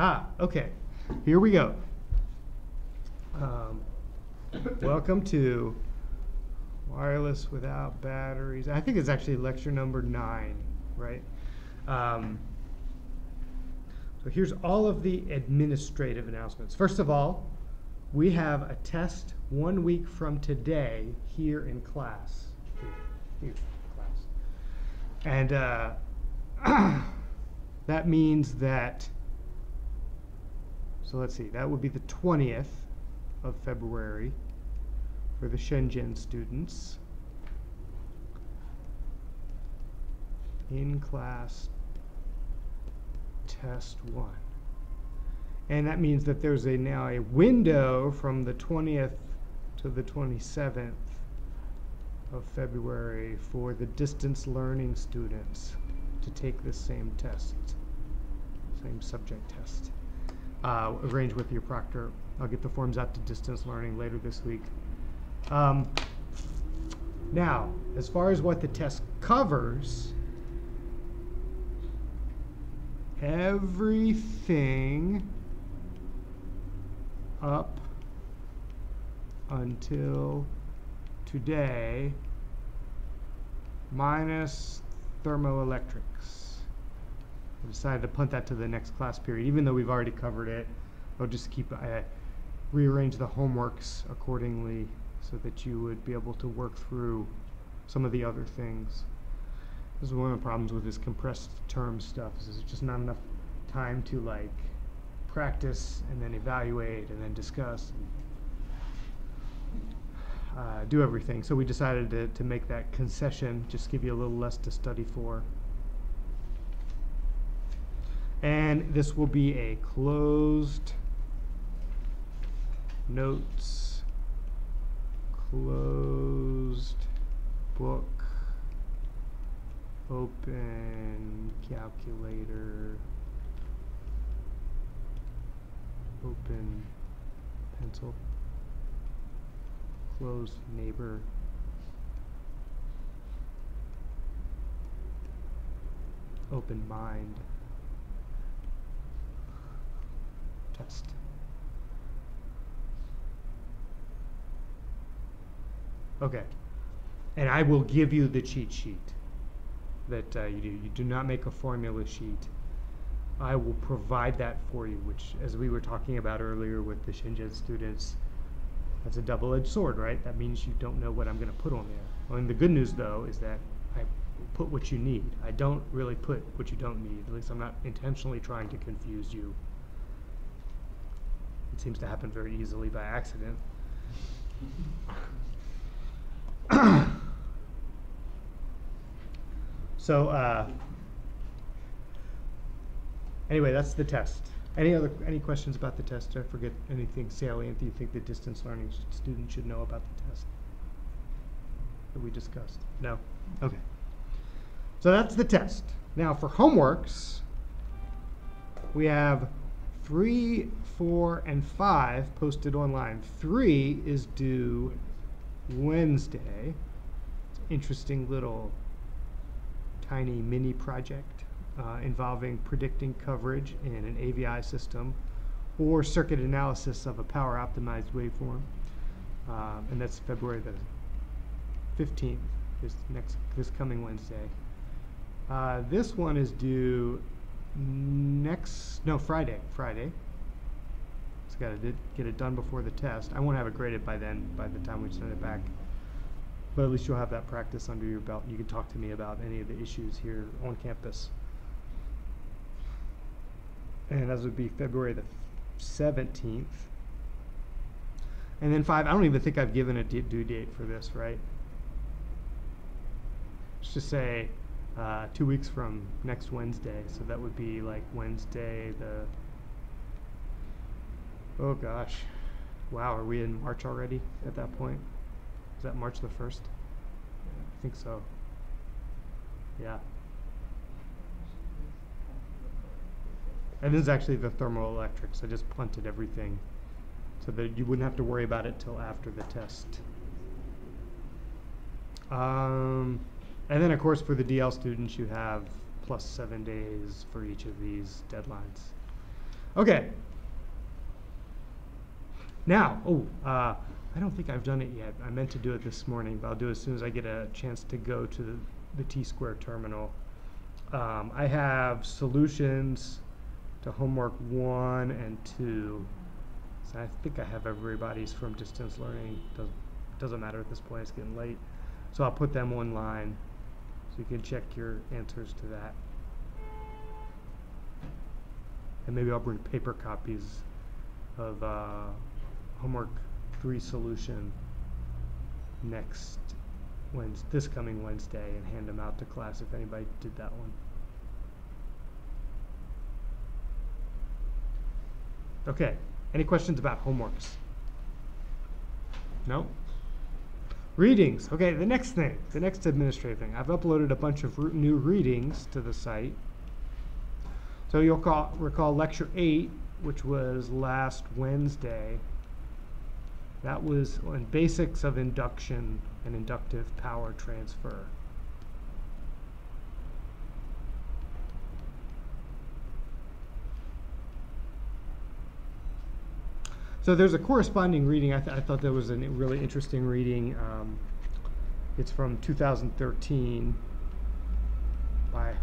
Ah, okay. Here we go. Um, welcome to wireless without batteries. I think it's actually lecture number nine, right? Um, so here's all of the administrative announcements. First of all, we have a test one week from today here in class. Here, class. And uh, that means that, so let's see, that would be the 20th of February for the Shenzhen students. In class test one. And that means that there's a now a window from the 20th to the 27th of February for the distance learning students to take this same test, same subject test. Uh, arrange with your proctor. I'll get the forms out to distance learning later this week. Um, now, as far as what the test covers, everything up until today minus thermoelectrics. Decided to punt that to the next class period, even though we've already covered it. I'll just keep, rearrange the homeworks accordingly so that you would be able to work through some of the other things. This is one of the problems with this compressed term stuff is there's just not enough time to like practice and then evaluate and then discuss and uh, do everything. So we decided to, to make that concession, just give you a little less to study for. And this will be a closed notes, closed book, open calculator, open pencil, close neighbor, open mind, test. Okay. And I will give you the cheat sheet that uh, you do. You do not make a formula sheet. I will provide that for you, which, as we were talking about earlier with the Shenzhen students, that's a double-edged sword, right? That means you don't know what I'm going to put on there. Well, and the good news, though, is that I put what you need. I don't really put what you don't need. At least I'm not intentionally trying to confuse you. Seems to happen very easily by accident. so, uh, anyway, that's the test. Any other any questions about the test? I forget anything salient? Do you think the distance learning student should know about the test that we discussed? No. Okay. So that's the test. Now for homeworks, we have three, four, and five posted online. Three is due Wednesday. Interesting little tiny mini project uh, involving predicting coverage in an AVI system or circuit analysis of a power optimized waveform. Um, and that's February the 15th, this next this coming Wednesday. Uh, this one is due next no Friday. Friday. Just got to get it done before the test. I won't have it graded by then. By the time we send it back, but at least you'll have that practice under your belt. You can talk to me about any of the issues here on campus. And that would be February the 17th. And then five, I don't even think I've given a due date for this, right? Let's just say uh, two weeks from next Wednesday. So that would be like Wednesday the. Oh gosh. Wow, are we in March already at that point? Is that March the 1st? I think so. Yeah. And this is actually the thermoelectrics. I just punted everything so that you wouldn't have to worry about it till after the test. Um, and then, of course, for the DL students, you have plus seven days for each of these deadlines. Okay. Now, oh, uh, I don't think I've done it yet. I meant to do it this morning, but I'll do it as soon as I get a chance to go to the, the T Square terminal. Um, I have solutions to homework one and two. So I think I have everybody's from distance learning. Doesn't, doesn't matter at this point, it's getting late. So I'll put them online you can check your answers to that. And maybe I'll bring paper copies of uh, homework three solution next Wednesday, this coming Wednesday and hand them out to class if anybody did that one. Okay, any questions about homeworks? No? Readings. Okay, the next thing, the next administrative thing. I've uploaded a bunch of new readings to the site. So you'll call, recall lecture 8, which was last Wednesday. That was on basics of induction and inductive power transfer. So there's a corresponding reading. I, th- I thought that was a really interesting reading. Um, it's from 2013 by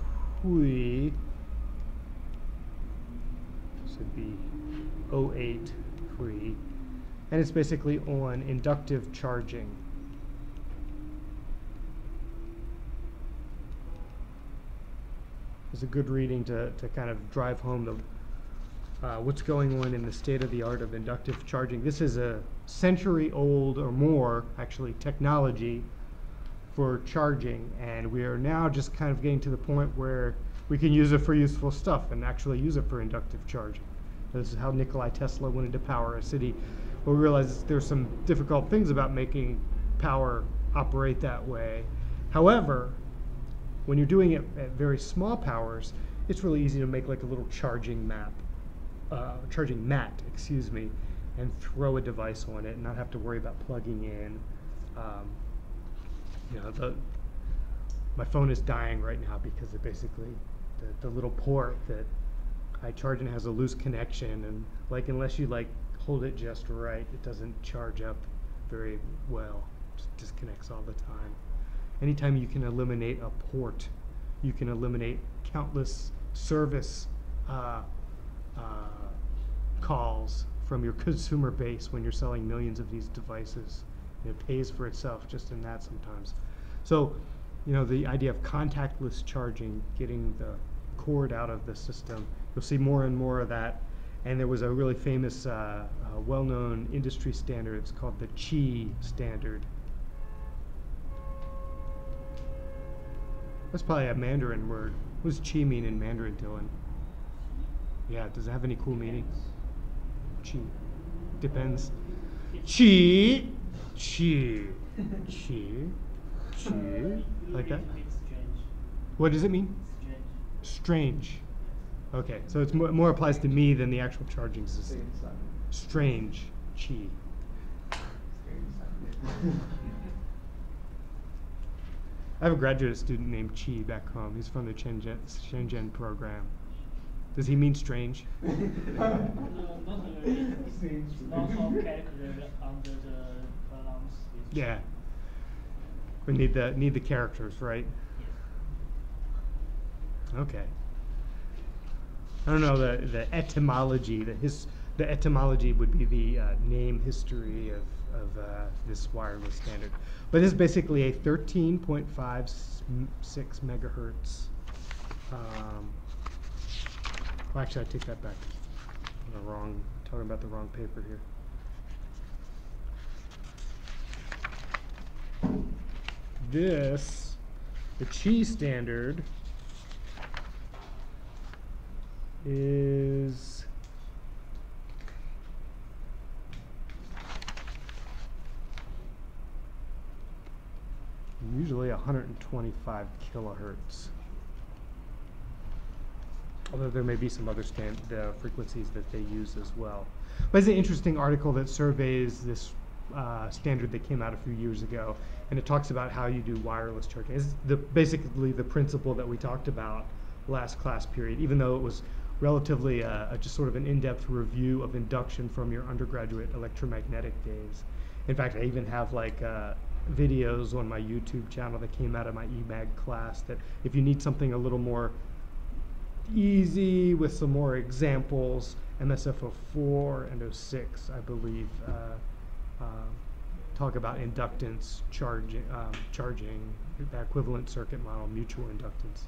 Hui. This would be 08 Hui. And it's basically on inductive charging. It's a good reading to, to kind of drive home the uh, what's going on in the state of the art of inductive charging. This is a century old or more, actually, technology for charging, and we are now just kind of getting to the point where we can use it for useful stuff and actually use it for inductive charging. This is how Nikolai Tesla wanted to power a city. Well, we realized there's some difficult things about making power operate that way. However, when you're doing it at very small powers, it's really easy to make like a little charging map uh, charging mat, excuse me, and throw a device on it and not have to worry about plugging in. Um, you know, the, my phone is dying right now because it basically, the, the little port that I charge in has a loose connection and like unless you like hold it just right, it doesn't charge up very well. Just disconnects all the time. Anytime you can eliminate a port, you can eliminate countless service uh, calls from your consumer base when you're selling millions of these devices. And it pays for itself just in that sometimes. So, you know, the idea of contactless charging, getting the cord out of the system, you'll see more and more of that. And there was a really famous, uh, uh, well-known industry standard. It's called the Qi standard. That's probably a Mandarin word. What does Qi mean in Mandarin, Dylan? Yeah, does it have any cool meanings? Chi. Depends. Chi. Chi. Chi. Chi. Like that? What does it mean? Strange. Okay, so it's more, more applies to me than the actual charging system. Strange. Chi. I have a graduate student named Chi back home. He's from the Shenzhen, Shenzhen program. Does he mean strange? No, not really. It's not all under the pronouns. Yeah. We need the need the characters, right? Okay. I don't know the the etymology. The his the etymology would be the uh, name history of of uh, this wireless standard, but this is basically a 13.56 megahertz. Um, well, actually, I take that back. I'm the wrong talking about the wrong paper here. This, the Qi standard, is usually 125 kilohertz. Although there may be some other stand, frequencies that they use as well. But it's an interesting article that surveys this uh, standard that came out a few years ago, and it talks about how you do wireless charging. It's the, basically the principle that we talked about last class period, even though it was relatively uh, uh, just sort of an in-depth review of induction from your undergraduate electromagnetic days. In fact, I even have like uh, videos on my YouTube channel that came out of my EMAG class that if you need something a little more easy with some more examples, MSF04 and 06, I believe, uh, um, talk about inductance, charging, um, charging, the equivalent circuit model, mutual inductance.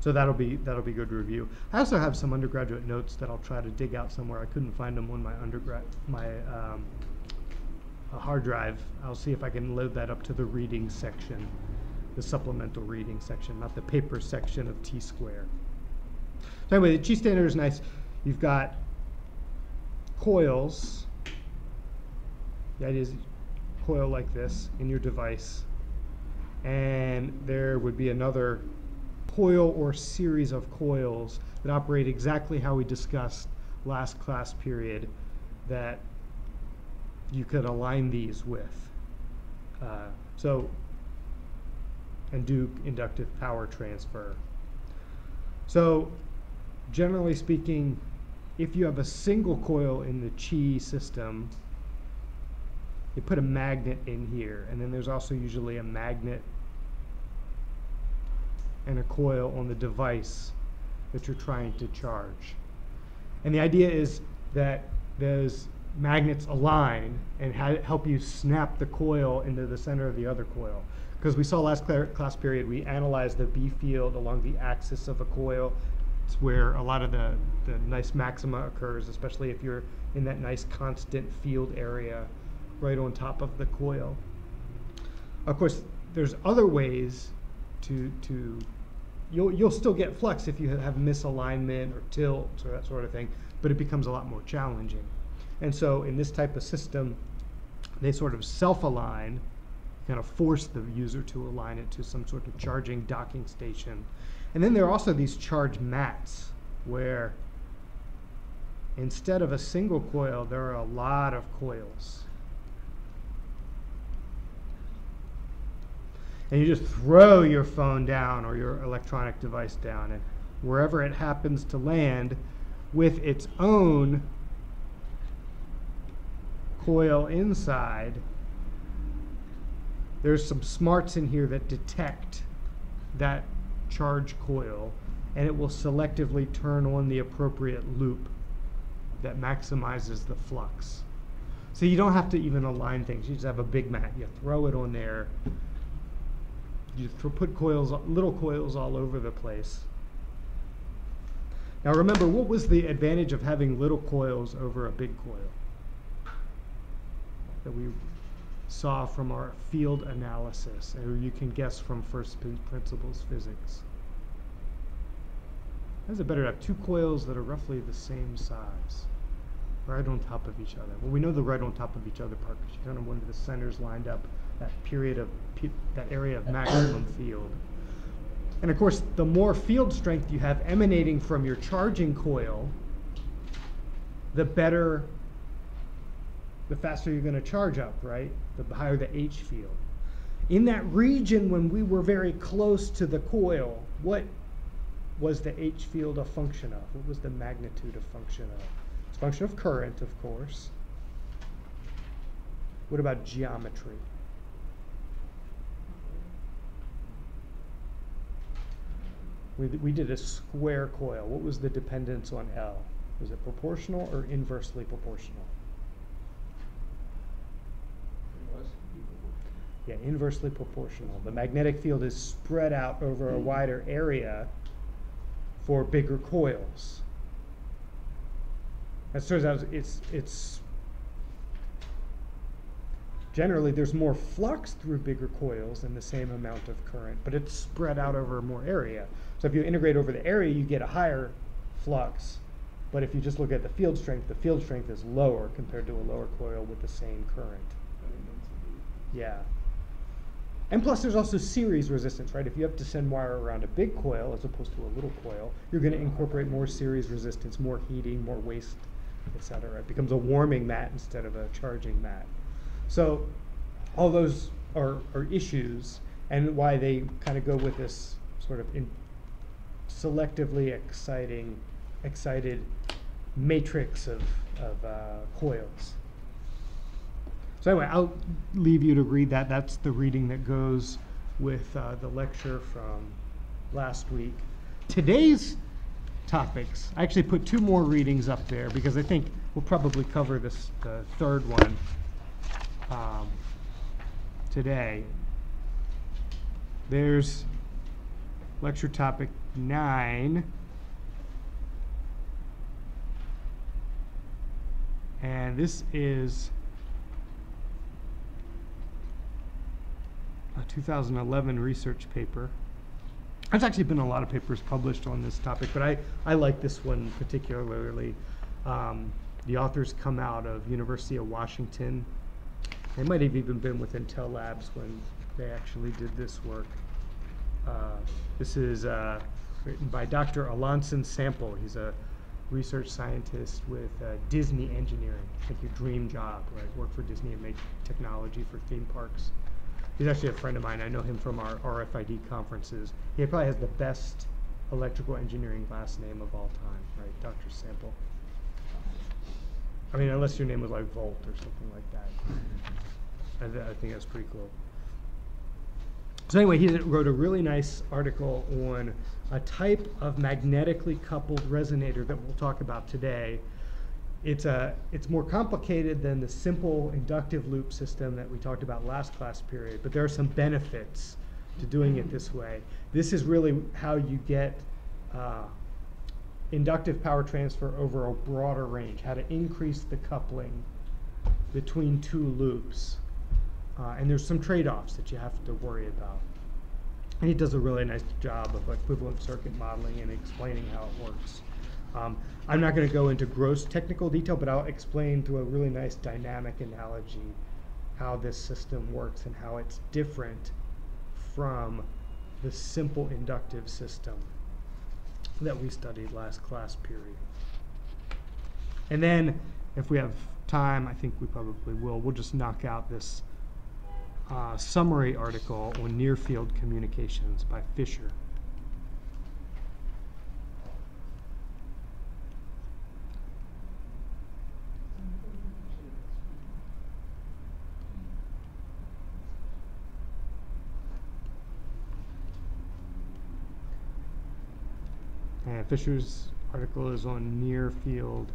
So that'll be that'll be good review. I also have some undergraduate notes that I'll try to dig out somewhere. I couldn't find them on my undergrad my um, hard drive. I'll see if I can load that up to the reading section, the supplemental reading section, not the paper section of T square. So anyway, the Qi standard is nice. You've got coils. The idea is coil like this in your device, and there would be another coil or series of coils that operate exactly how we discussed last class period that you could align these with. Uh, so, and do inductive power transfer. So, generally speaking, if you have a single coil in the Qi system, you put a magnet in here, and then there's also usually a magnet and a coil on the device that you're trying to charge. And the idea is that those magnets align and help you snap the coil into the center of the other coil. Because we saw last class period, we analyzed the B field along the axis of a coil. It's where a lot of the, the nice maxima occurs, especially if you're in that nice constant field area right on top of the coil. Of course, there's other ways to, to you'll, you'll still get flux if you have misalignment or tilt or that sort of thing, but it becomes a lot more challenging. And so in this type of system, they sort of self-align, kind of force the user to align it to some sort of charging docking station. And then there are also these charge mats where instead of a single coil, there are a lot of coils. and you just throw your phone down or your electronic device down and wherever it happens to land with its own coil inside there's some smarts in here that detect that charge coil and it will selectively turn on the appropriate loop that maximizes the flux so you don't have to even align things you just have a big mat you throw it on there you put coils, little coils all over the place. Now remember, what was the advantage of having little coils over a big coil? That we saw from our field analysis, or you can guess from first principles physics. Is it better to have two coils that are roughly the same size, right on top of each other? Well, we know the right on top of each other part because you kind of wanted the centers lined up that period of that area of maximum field. And of course, the more field strength you have emanating from your charging coil, the better, the faster you're going to charge up, right? The higher the H field. In that region, when we were very close to the coil, what was the H field a function of? What was the magnitude a function of? It's a function of current, of course. What about geometry? we, we did a square coil. What was the dependence on L? Was it proportional or inversely proportional? Yeah, inversely proportional. The magnetic field is spread out over a wider area for bigger coils. As turns out, it's it's generally there's more flux through bigger coils than the same amount of current, but it's spread out over more area. So if you integrate over the area, you get a higher flux. But if you just look at the field strength, the field strength is lower compared to a lower coil with the same current. Yeah. And plus, there's also series resistance, right? If you have to send wire around a big coil as opposed to a little coil, you're going to incorporate more series resistance, more heating, more waste, etc. It becomes a warming mat instead of a charging mat. So, all those are, are issues, and why they kind of go with this sort of selectively exciting, excited matrix of, of uh, coils. So anyway, I'll leave you to read that. That's the reading that goes with uh, the lecture from last week. Today's topics, I actually put two more readings up there because I think we'll probably cover this third one um, today. There's lecture topic nine. And this is a 2011 research paper. There's actually been a lot of papers published on this topic, but I, I like this one particularly. Um, the authors come out of University of Washington. They might have even been with Intel Labs when they actually did this work. Uh, this is uh, written by Dr. Alanson Sample. He's a research scientist with uh, Disney Engineering. I think your dream job, right? Work for Disney and make technology for theme parks. He's actually a friend of mine. I know him from our RFID conferences. He probably has the best electrical engineering last name of all time, right? Dr. Sample. I mean, unless your name was like Volt or something like that. I, th- I think that's pretty cool. So anyway, he wrote a really nice article on a type of magnetically coupled resonator that we'll talk about today. It's a it's more complicated than the simple inductive loop system that we talked about last class period, but there are some benefits to doing it this way. This is really how you get uh, inductive power transfer over a broader range, how to increase the coupling between two loops. Uh, and there's some trade-offs that you have to worry about. And he does a really nice job of equivalent circuit modeling and explaining how it works. Um, I'm not going to go into gross technical detail, but I'll explain through a really nice dynamic analogy how this system works and how it's different from the simple inductive system that we studied last class period. And then, if we have time, I think we probably will, we'll just knock out this uh, summary article on near field communications by Fisher. And Fisher's article is on near field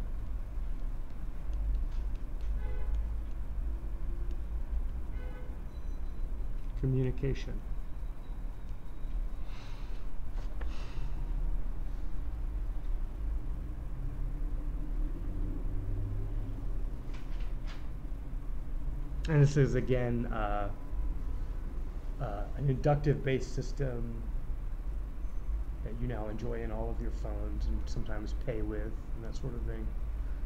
communication. And this is again uh, uh, an inductive based system that you now enjoy in all of your phones and sometimes pay with and that sort of thing.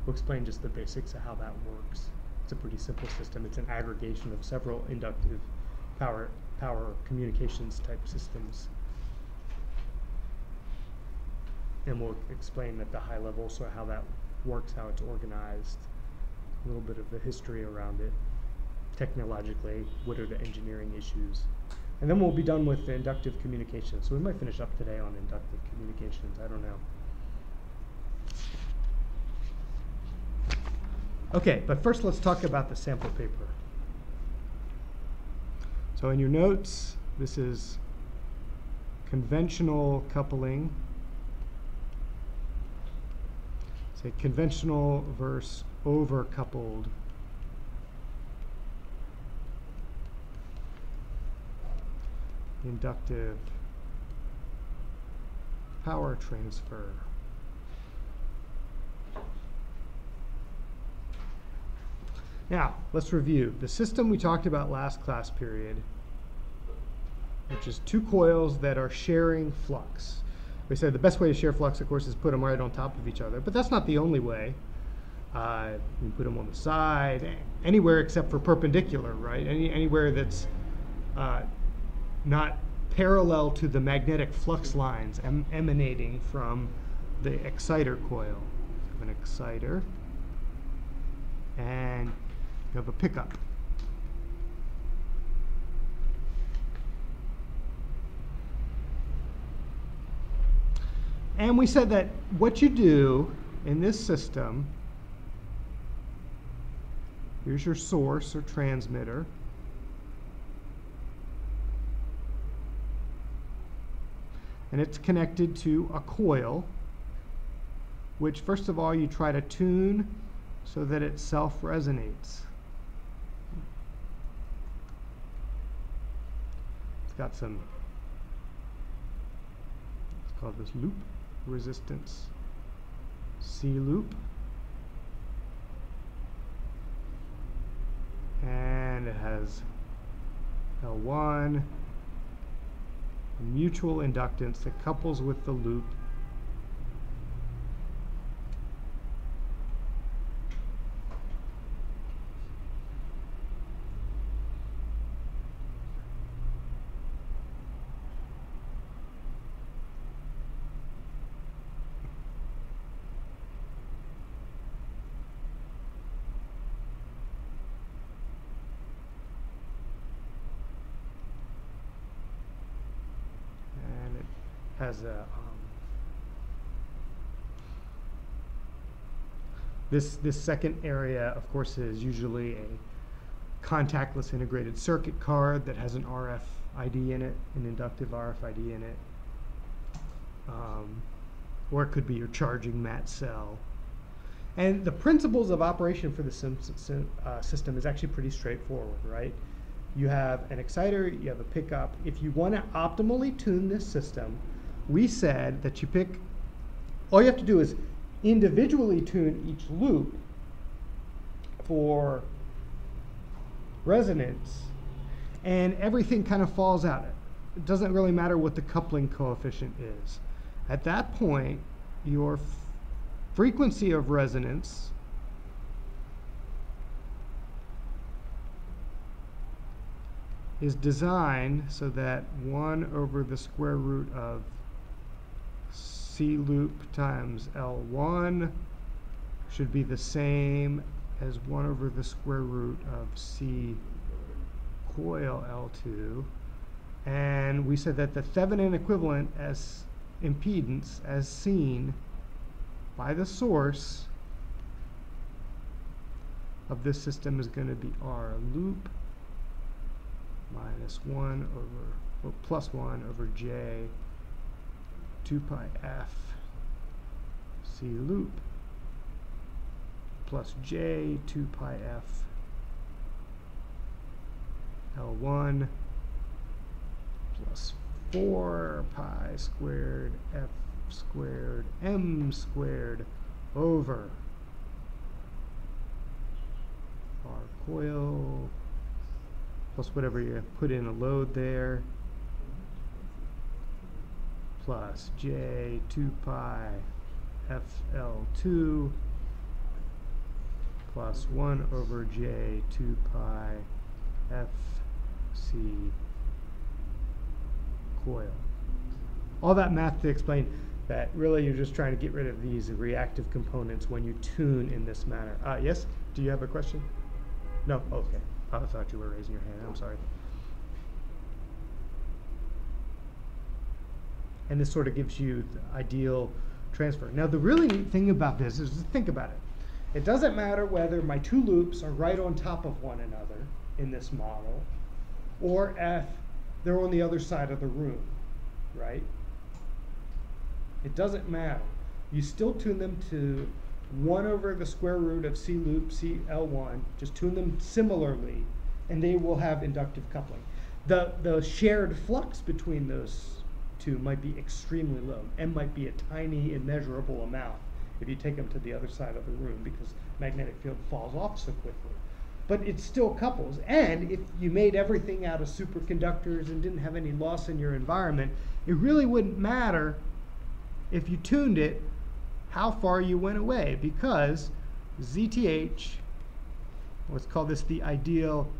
We'll explain just the basics of how that works. It's a pretty simple system. It's an aggregation of several inductive power power communications type systems. And we'll explain at the high level so how that works, how it's organized, a little bit of the history around it, technologically, what are the engineering issues. And then we'll be done with the inductive communications. So we might finish up today on inductive communications. I don't know. Okay, but first let's talk about the sample paper. So in your notes, this is conventional coupling. Say conventional versus overcoupled. Inductive power transfer. Now, let's review. The system we talked about last class period, which is two coils that are sharing flux. We said the best way to share flux, of course, is put them right on top of each other, but that's not the only way. Uh, you put them on the side, anywhere except for perpendicular, right? Any, anywhere that's uh, not parallel to the magnetic flux lines em emanating from the exciter coil. So an exciter and you have a pickup. And we said that what you do in this system, here's your source or transmitter. And it's connected to a coil, which first of all you try to tune so that it self resonates. It's got some, it's called this loop resistance C loop. And it has L1, mutual inductance that couples with the loop and it um, this this second area of course is usually a contactless integrated circuit card that has an RFID in it an inductive RFID in it. Um, or it could be your charging mat cell. And the principles of operation for the uh, system is actually pretty straightforward right? You have an exciter, you have a pickup. If you want to optimally tune this system, we said that you pick, all you have to do is individually tune each loop for resonance, and everything kind of falls out. It doesn't really matter what the coupling coefficient is. At that point, your frequency of resonance is designed so that 1 over the square root of C loop times L1 should be the same as 1 over the square root of C coil L2. And we said that the Thevenin equivalent as impedance as seen by the source of this system is going to be R loop minus 1 over, plus 1 over j 2 pi f c loop plus j 2 pi f L1 plus 4 pi squared f squared m squared over r coil plus whatever you put in a load there plus j 2 pi fl2 plus 1 over j 2 pi fc coil. All that math to explain that really you're just trying to get rid of these reactive components when you tune in this manner. Uh, yes? Do you have a question? No? Okay. I thought you were raising your hand. I'm sorry. And this sort of gives you the ideal transfer. Now, the really neat thing about this is to think about it. It doesn't matter whether my two loops are right on top of one another in this model, or if they're on the other side of the room, right? It doesn't matter. You still tune them to 1 over the square root of C loop CL1, just tune them similarly, and they will have inductive coupling. The, the shared flux between those two might be extremely low. M might be a tiny, immeasurable amount if you take them to the other side of the room because magnetic field falls off so quickly. But it still couples. And if you made everything out of superconductors and didn't have any loss in your environment, it really wouldn't matter if you tuned it how far you went away because ZTH, let's call this the ideal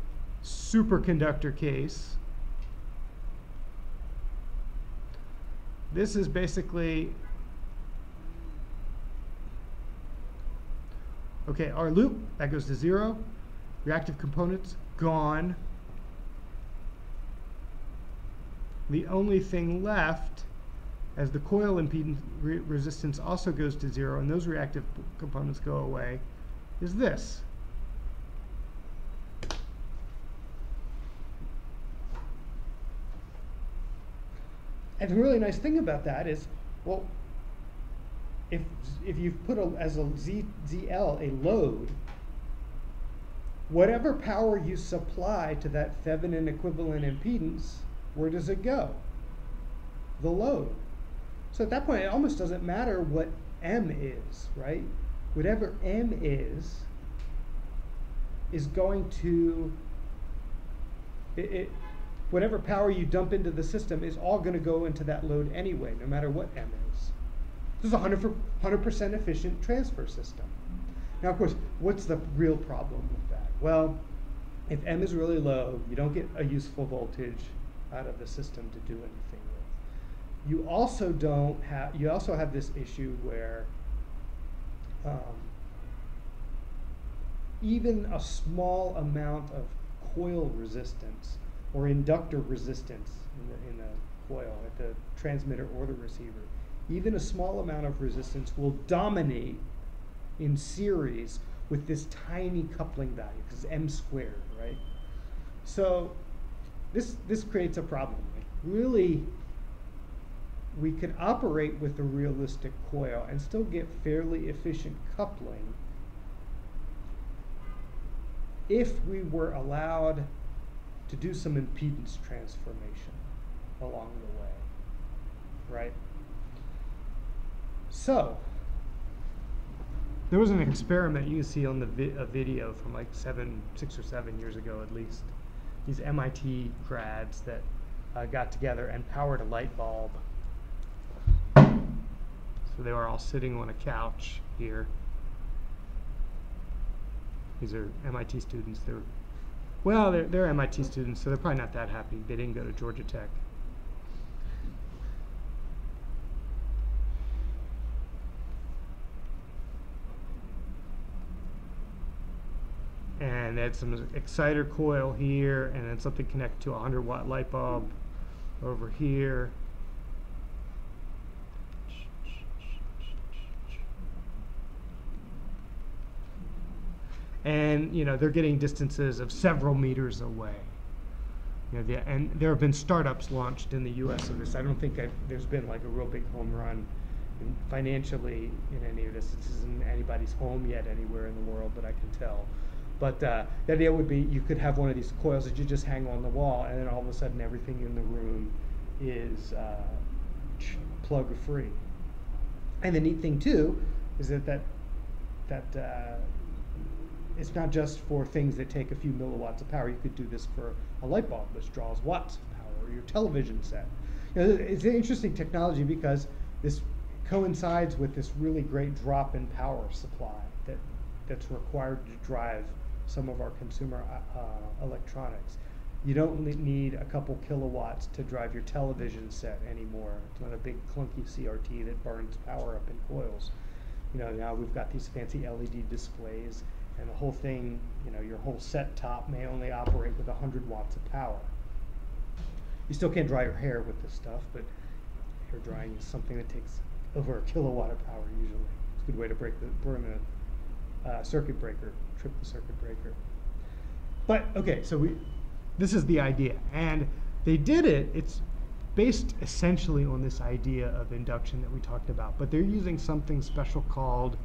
superconductor case. This is basically, okay, R loop, that goes to zero. Reactive components, gone. The only thing left as the coil impedance re- resistance also goes to zero and those reactive components go away, is this. And the really nice thing about that is, well, if if you've put a, as a Z, ZL a load, whatever power you supply to that Thevenin equivalent impedance, where does it go? The load. So at that point, it almost doesn't matter what M is, right? Whatever M is, is going to, it, it, whatever power you dump into the system is all going to go into that load anyway, no matter what M is. This is a 100%, 100% efficient transfer system. Now, of course, what's the real problem with that? Well, if M is really low, you don't get a useful voltage out of the system to do anything with. You also don't have, you also have this issue where um, even a small amount of coil resistance or inductor resistance in the, in the coil at the transmitter or the receiver, even a small amount of resistance will dominate in series with this tiny coupling value because m squared, right? So this this creates a problem. Like really, we can operate with a realistic coil and still get fairly efficient coupling if we were allowed to do some impedance transformation along the way, right? So, there was an experiment you see on the vi- a video from like seven, six or seven years ago at least. These MIT grads that uh, got together and powered a light bulb. So they were all sitting on a couch here. These are MIT students. They're well, they're, they're MIT students, so they're probably not that happy. They didn't go to Georgia Tech. and they had some exciter coil here and then something connected to a 100 watt light bulb over here and you know they're getting distances of several meters away you know, the, and there have been startups launched in the U.S. of this. I don't think there's been like a real big home run in financially in any of this. This isn't anybody's home yet anywhere in the world that I can tell. But uh, the idea would be you could have one of these coils that you just hang on the wall, and then all of a sudden everything in the room is uh, plug free. And the neat thing too is that that that uh, it's not just for things that take a few milliwatts of power. You could do this for a light bulb, which draws watts of power, or your television set. You know, it's an interesting technology because this coincides with this really great drop in power supply that that's required to drive some of our consumer uh, uh, electronics. You don't need a couple kilowatts to drive your television set anymore. It's not a big clunky CRT that burns power up in coils. You know, now we've got these fancy LED displays and the whole thing, you know, your whole set top may only operate with 100 watts of power. You still can't dry your hair with this stuff, but hair drying is something that takes over a kilowatt of power usually. It's a good way to break the burn a uh, circuit breaker, trip the circuit breaker. But okay, so we, this is the idea, and they did it. It's based essentially on this idea of induction that we talked about, but they're using something special called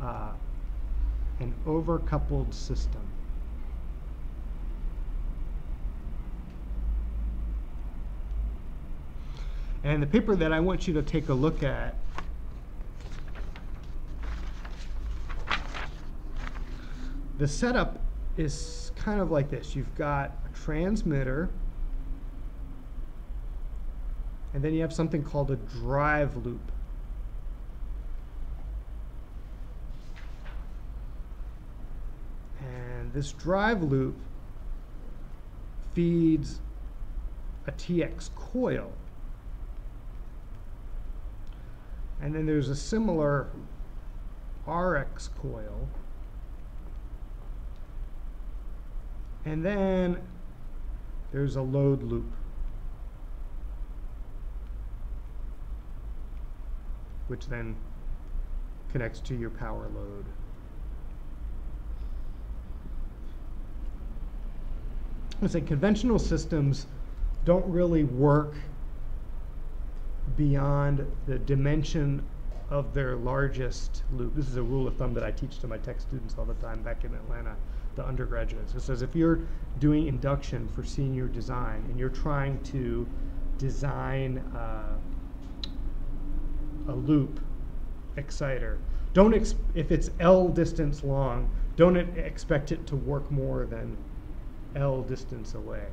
uh, an overcoupled system. And the paper that I want you to take a look at the setup is kind of like this. You've got a transmitter, and then you have something called a drive loop. This drive loop feeds a TX coil. And then there's a similar RX coil. And then there's a load loop. which then connects to your power load. I say conventional systems don't really work beyond the dimension of their largest loop. This is a rule of thumb that I teach to my tech students all the time back in Atlanta, the undergraduates. It says if you're doing induction for senior design and you're trying to design uh, a loop exciter, don't if it's L distance long, don't expect it to work more than L distance away.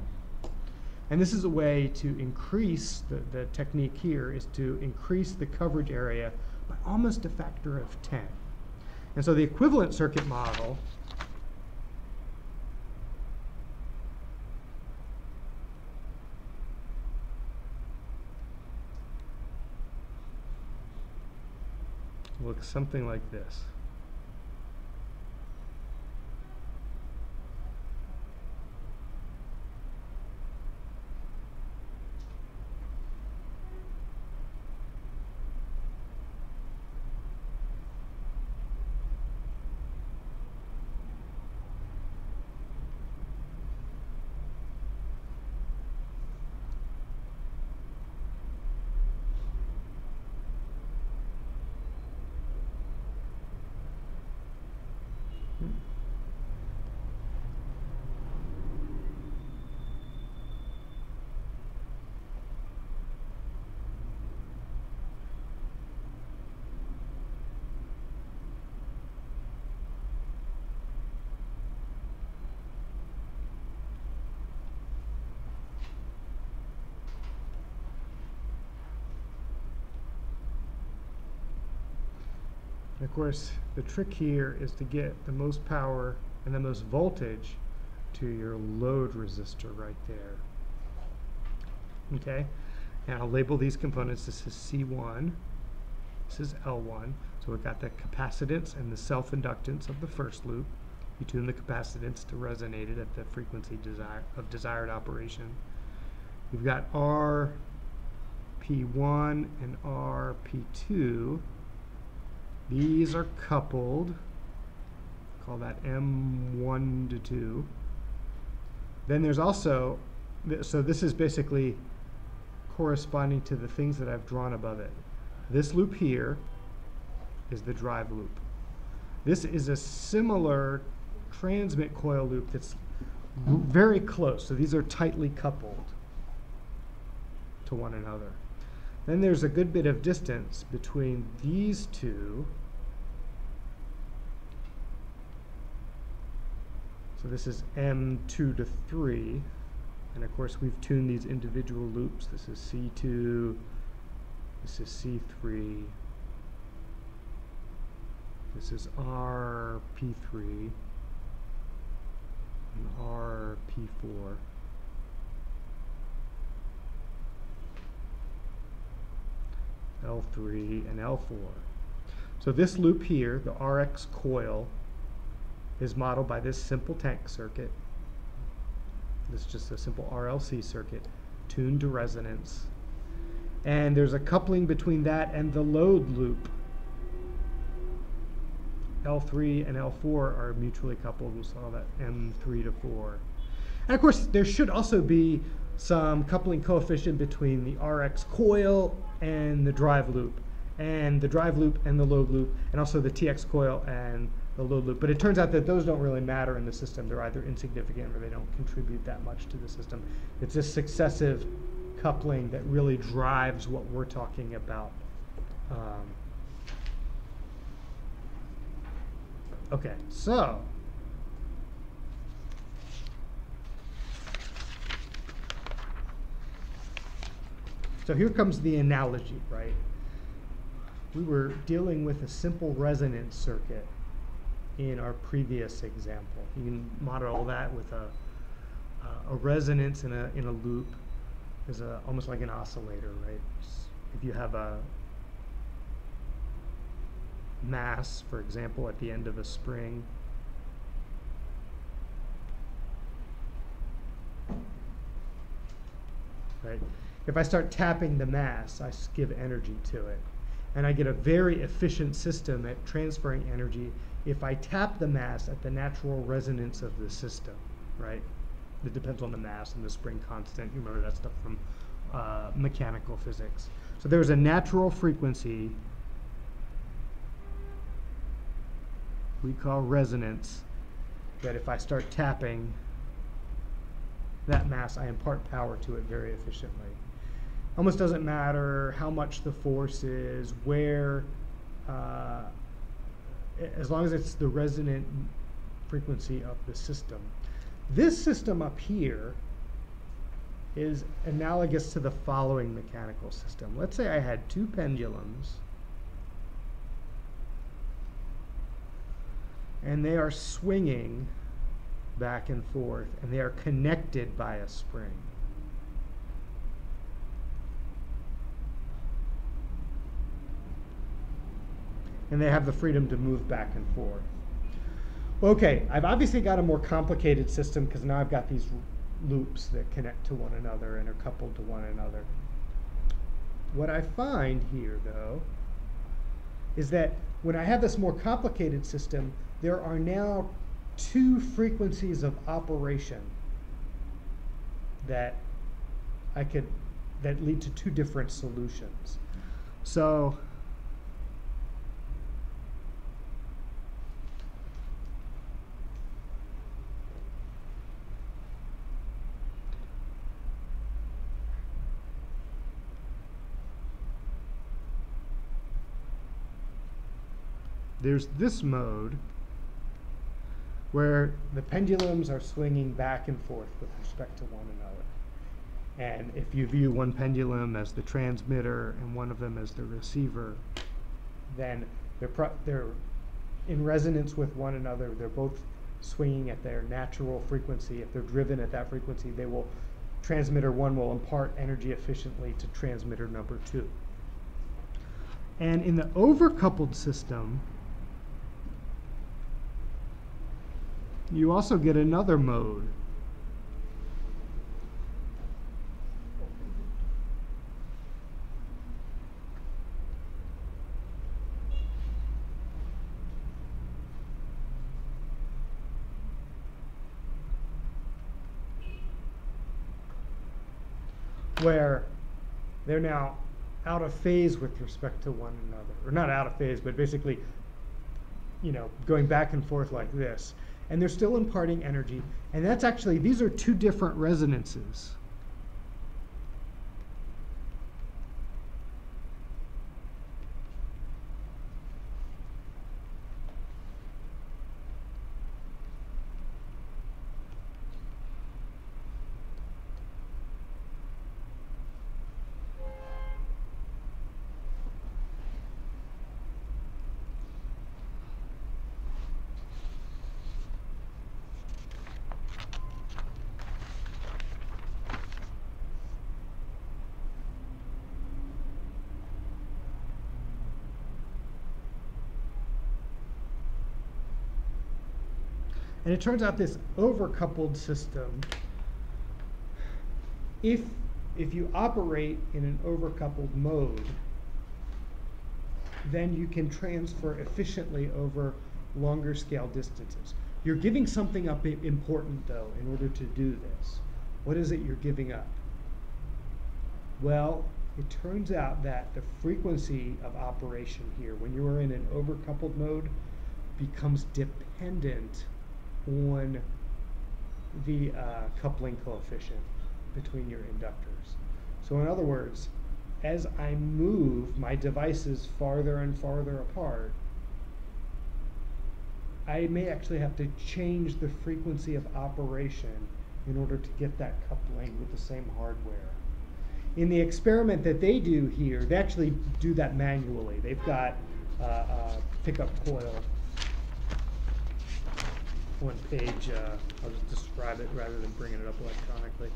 And this is a way to increase, the, the technique here is to increase the coverage area by almost a factor of 10. And so the equivalent circuit model looks something like this. And of course, the trick here is to get the most power and the most voltage to your load resistor right there. Okay, and I'll label these components. This is C1, this is L1. So we've got the capacitance and the self-inductance of the first loop. You tune the capacitance to resonate it at the frequency desire of desired operation. We've got RP1 and RP2. These are coupled. Call that M1 to 2. Then there's also, so this is basically corresponding to the things that I've drawn above it. This loop here is the drive loop. This is a similar transmit coil loop that's very close. So these are tightly coupled to one another. Then there's a good bit of distance between these two. So this is M2 to 3. And of course, we've tuned these individual loops. This is C2, this is C3, this is RP3, and RP4. L3, and L4. So this loop here, the RX coil, is modeled by this simple tank circuit. This is just a simple RLC circuit, tuned to resonance. And there's a coupling between that and the load loop. L3 and L4 are mutually coupled. We saw that M3 to 4. And of course, there should also be some coupling coefficient between the RX coil and the drive loop, and the drive loop and the load loop, and also the TX coil and the load loop. But it turns out that those don't really matter in the system. They're either insignificant or they don't contribute that much to the system. It's this successive coupling that really drives what we're talking about. Um, okay, so. So here comes the analogy, right? We were dealing with a simple resonance circuit in our previous example. You can model that with a, a resonance in a, in a loop is a, almost like an oscillator, right? If you have a mass, for example, at the end of a spring, right? If I start tapping the mass, I give energy to it. And I get a very efficient system at transferring energy if I tap the mass at the natural resonance of the system, right? It depends on the mass and the spring constant. You remember that stuff from uh, mechanical physics. So there's a natural frequency we call resonance that if I start tapping that mass, I impart power to it very efficiently. Almost doesn't matter how much the force is, where, uh, as long as it's the resonant frequency of the system. This system up here is analogous to the following mechanical system. Let's say I had two pendulums and they are swinging back and forth and they are connected by a spring. And they have the freedom to move back and forth. Okay, I've obviously got a more complicated system because now I've got these loops that connect to one another and are coupled to one another. What I find here, though, is that when I have this more complicated system, there are now two frequencies of operation that I could that lead to two different solutions. So there's this mode where the pendulums are swinging back and forth with respect to one another. And if you view one pendulum as the transmitter and one of them as the receiver, then they're, they're in resonance with one another. They're both swinging at their natural frequency. If they're driven at that frequency, they will, transmitter one will impart energy efficiently to transmitter number two. And in the overcoupled system, you also get another mode. Where they're now out of phase with respect to one another. Or not out of phase, but basically, you know, going back and forth like this and they're still imparting energy. And that's actually, these are two different resonances. It turns out this overcoupled system, if, if you operate in an overcoupled mode, then you can transfer efficiently over longer scale distances. You're giving something up important though in order to do this. What is it you're giving up? Well, it turns out that the frequency of operation here, when you are in an overcoupled mode, becomes dependent on the uh, coupling coefficient between your inductors. So in other words, as I move my devices farther and farther apart, I may actually have to change the frequency of operation in order to get that coupling with the same hardware. In the experiment that they do here, they actually do that manually. They've got uh, a pickup coil one page, uh, I'll just describe it rather than bringing it up electronically,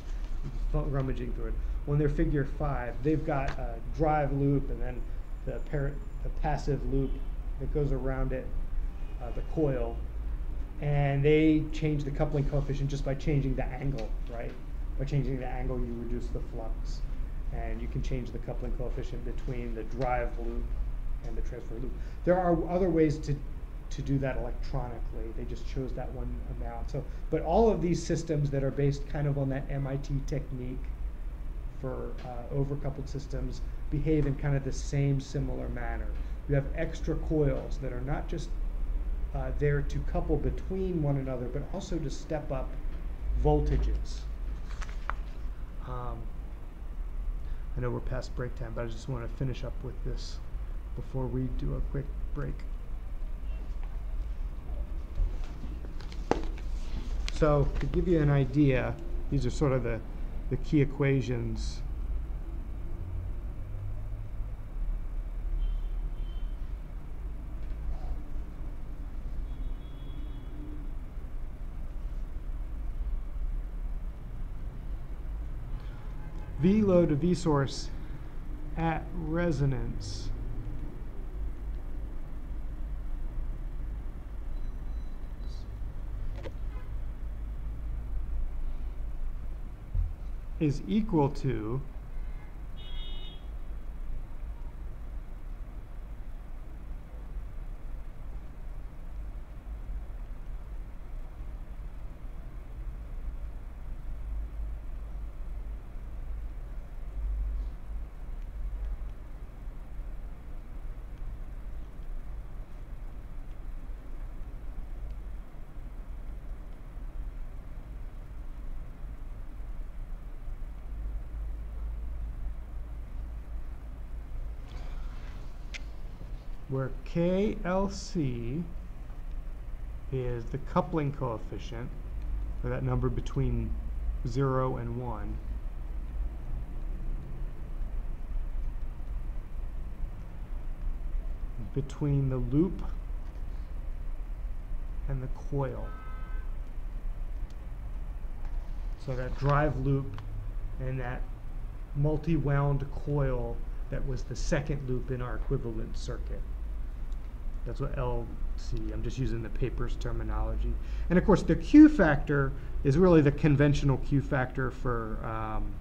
rummaging through it. On their figure five, they've got a drive loop and then the the passive loop that goes around it, uh, the coil. And they change the coupling coefficient just by changing the angle, right? By changing the angle, you reduce the flux. And you can change the coupling coefficient between the drive loop and the transfer loop. There are other ways to, to do that electronically, they just chose that one amount, so, but all of these systems that are based kind of on that MIT technique for uh, overcoupled systems behave in kind of the same similar manner. You have extra coils that are not just uh, there to couple between one another, but also to step up voltages. Um, I know we're past break time, but I just want to finish up with this before we do a quick break. So to give you an idea, these are sort of the, the key equations. V load to V source at resonance. Is equal to where KLC is the coupling coefficient, or that number between 0 and 1. between the loop and the coil. So that drive loop and that multi-wound coil that was the second loop in our equivalent circuit. That's what LC, I'm just using the paper's terminology. And of course, the Q factor is really the conventional Q factor for um,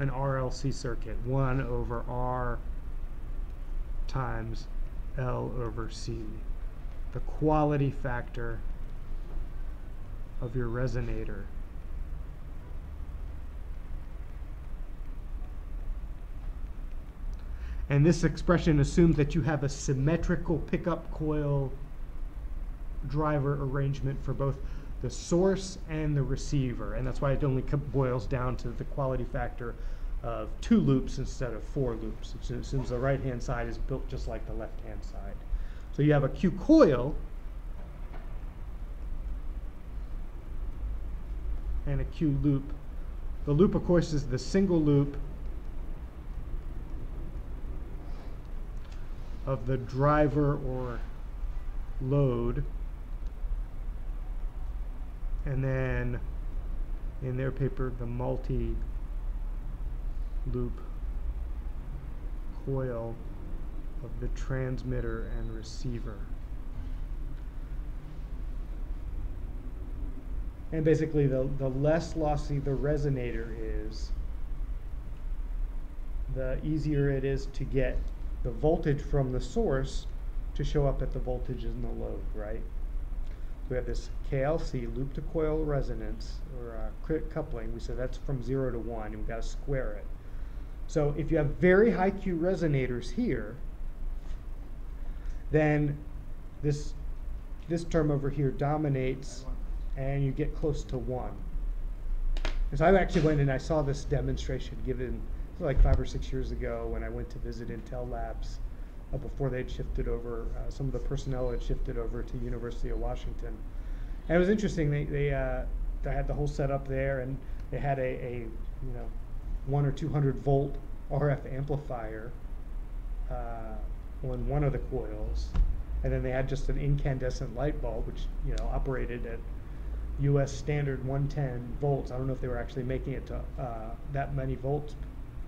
an RLC circuit, 1 over R times L over C. The quality factor of your resonator. And this expression assumes that you have a symmetrical pickup coil driver arrangement for both the source and the receiver. And that's why it only boils down to the quality factor of two loops instead of four loops. It assumes the right hand side is built just like the left hand side. So you have a Q coil and a Q loop. The loop, of course, is the single loop of the driver or load. And then in their paper, the multi loop coil of the transmitter and receiver. And basically, the, the less lossy the resonator is, the easier it is to get the voltage from the source to show up at the voltage in the load, right? So we have this KLC, loop to coil resonance, or uh, coupling. We said that's from 0 to 1, and we've got to square it. So if you have very high Q resonators here, then this, this term over here dominates, and you get close to 1. And so I actually went and I saw this demonstration given like five or six years ago when I went to visit Intel Labs uh, before they'd shifted over, uh, some of the personnel had shifted over to University of Washington. And it was interesting, they, they, uh, they had the whole setup there and they had a, a you know, one or 200 volt RF amplifier uh, on one of the coils. And then they had just an incandescent light bulb, which, you know, operated at US standard 110 volts. I don't know if they were actually making it to uh, that many volts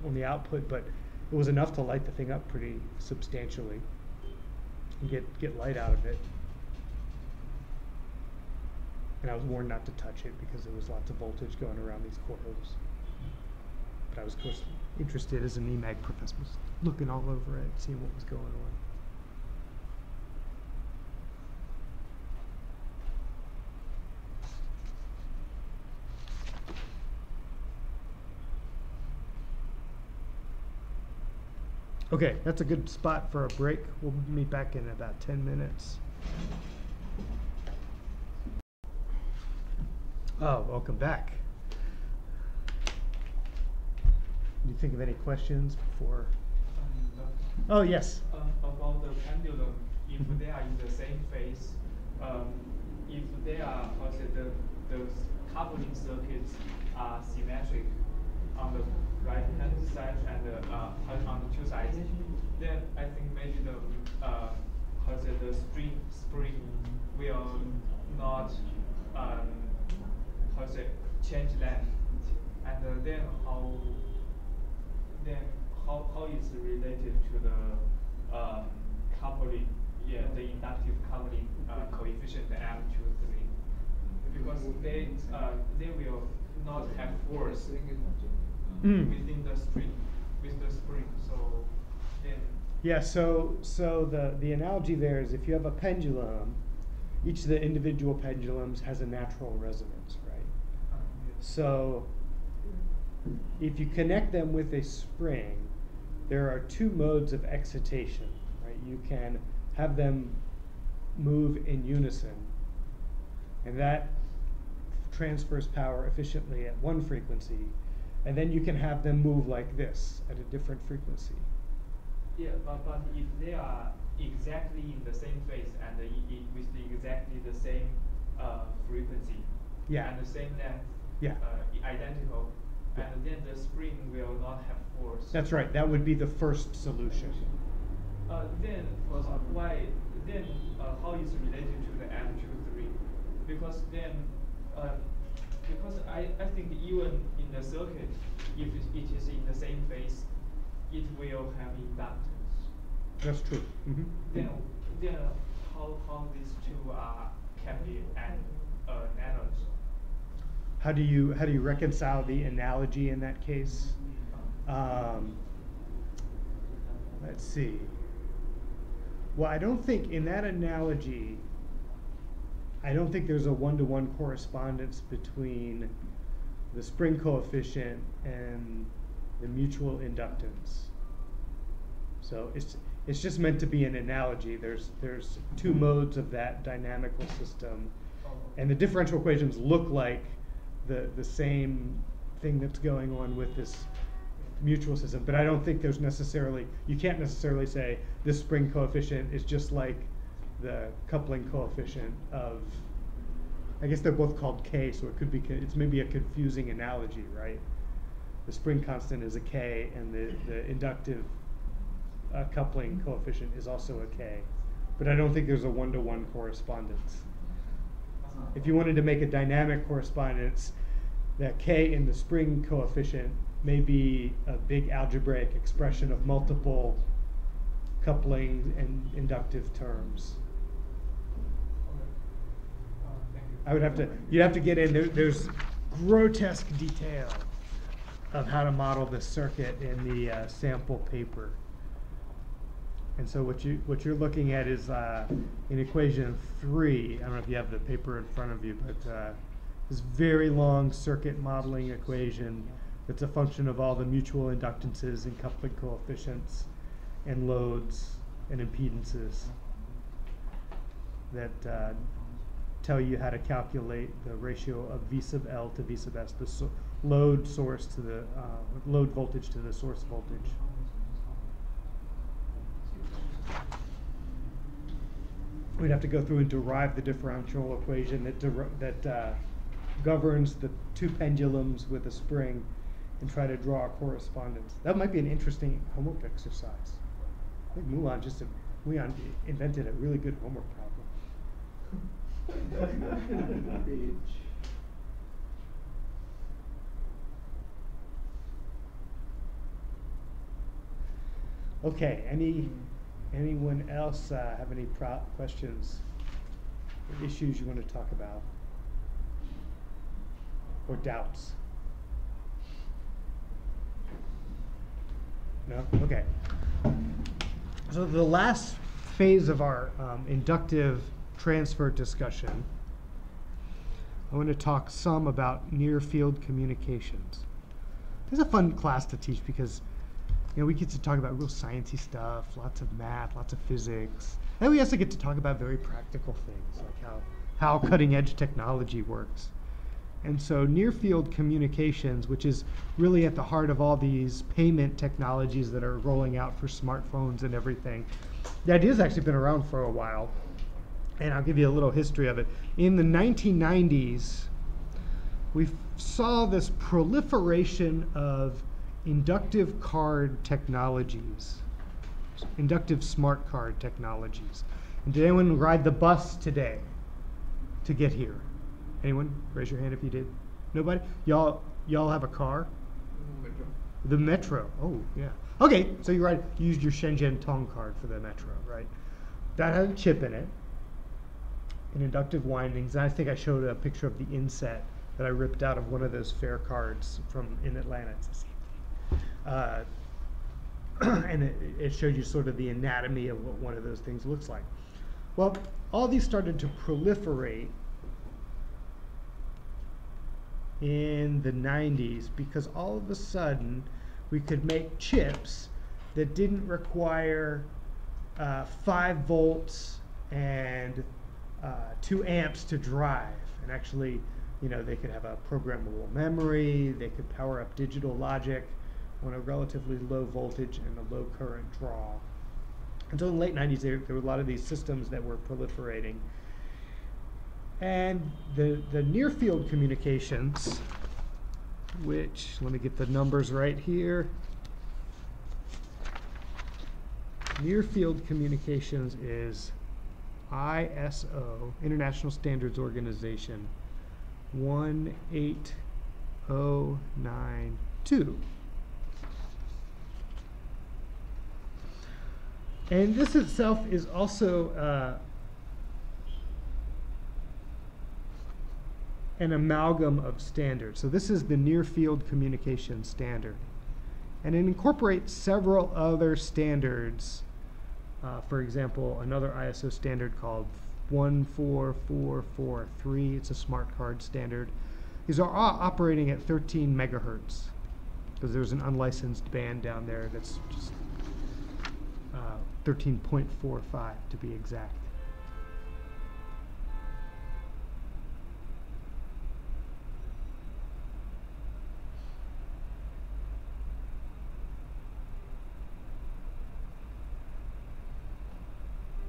on the output, but it was enough to light the thing up pretty substantially and get, get light out of it. And I was warned not to touch it because there was lots of voltage going around these coils. But I was, of course, interested as an EMAG professor, was looking all over it, seeing what was going on. Okay, that's a good spot for a break. We'll meet back in about 10 minutes. Oh, welcome back. Do you think of any questions before? Oh, yes. Um, about the pendulum, if Mhm. they are in the same phase, um, if they are, how the, those coupling circuits are symmetric on the right hand side and the, uh, on the two sides, then I think maybe the, uh, how say, the string spring will not, um, how say, change length. And uh, then how then how, how is it related to the um, coupling, yeah, the inductive coupling uh, coefficient M two three? Because they uh, they will not have force Mm. within the string with the spring, so then Yeah, so so the the analogy there is if you have a pendulum, each of the individual pendulums has a natural resonance, right? uh, So if you connect them with a spring, there are two modes of excitation, right? You can have them move in unison, and that transfers power efficiently at one frequency, and then you can have them move like this at a different frequency. Yeah, but, but if they are exactly in the same phase and with the exactly the same uh, frequency Yeah. and the same length, Yeah. uh, identical, Yeah. and then the spring will not have force. That's right, that would be the first solution. Uh, then uh, why then uh, how is it related to the M two three? Because then uh, because I, I think even in the circuit, if it is in the same phase, it will have inductance. That's true. Mhm. Then then how how these two are can be uh, nanos? How do you how do you reconcile the analogy in that case? Um, let's see. Well, I don't think in that analogy, I don't think there's a one-to-one correspondence between the spring coefficient and the mutual inductance. So it's it's just meant to be an analogy. There's there's two modes of that dynamical system, and the differential equations look like the the same thing that's going on with this mutual system. But I don't think there's necessarily you can't necessarily say this spring coefficient is just like the coupling coefficient of. I guess they're both called k, so it could be, it's maybe a confusing analogy, right? The spring constant is a k, and the the inductive uh, coupling coefficient is also a k. But I don't think there's a one-to-one correspondence. If you wanted to make a dynamic correspondence, that k in the spring coefficient may be a big algebraic expression of multiple coupling and inductive terms. Okay. Uh, thank you. I would have to, you'd have to get in, there, there's grotesque detail of how to model the circuit in the uh, Sample paper. And so what you, what you're looking at is, uh, in equation three, I don't know if you have the paper in front of you, but, uh, this very long circuit modeling equation that's a function of all the mutual inductances and coupling coefficients and loads and impedances that, uh, tell you how to calculate the ratio of V sub L to V sub S, the so- load source to the, uh, load voltage to the source voltage. We'd have to go through and derive the differential equation that that uh, governs the two pendulums with a spring and try to draw a correspondence. That might be an interesting homework exercise. I think Mulan just, Mulan invented a really good homework problem. Okay, any, anyone else uh, have any pro- questions or issues you want to talk about? Or doubts? No? Okay. So the last phase of our um, inductive transfer discussion, I want to talk some about near field communications. This is a fun class to teach because You know, we get to talk about real sciencey stuff, lots of math, lots of physics. And we also get to talk about very practical things, like how, how cutting edge technology works. And so near field communications, which is really at the heart of all these payment technologies that are rolling out for smartphones and everything, the idea's actually been around for a while. And I'll give you a little history of it. In the 1990s, we saw this proliferation of inductive card technologies, inductive smart card technologies. And did anyone ride the bus today to get here? Anyone? Raise your hand if you did. Nobody? Y'all, y'all have a car? The metro. Oh, yeah. Okay, so you ride, you used your Shenzhen Tong card for the metro, right? That had a chip in it, inductive windings. And I think I showed a picture of the inset that I ripped out of one of those fare cards from in Atlanta. It's the same thing. And it, it showed you sort of the anatomy of what one of those things looks like. Well, all these started to proliferate in the 90s because all of a sudden we could make chips that didn't require uh, 5 volts and uh, 2 amps to drive. And actually, you know, they could have a programmable memory, they could power up digital logic on a relatively low voltage and a low current draw. In the late 90s, there, there were a lot of these systems that were proliferating. And the, the near field communications, which, let me get the numbers right here. Near field communications is ISO, International Standards Organization, 18092. And this itself is also uh, an amalgam of standards. So this is the near field communication standard. And it incorporates several other standards. Uh, for example, another ISO standard called 14443. It's a smart card standard. These are all operating at 13 megahertz because there's an unlicensed band down there that's just uh, 13.45 to be exact.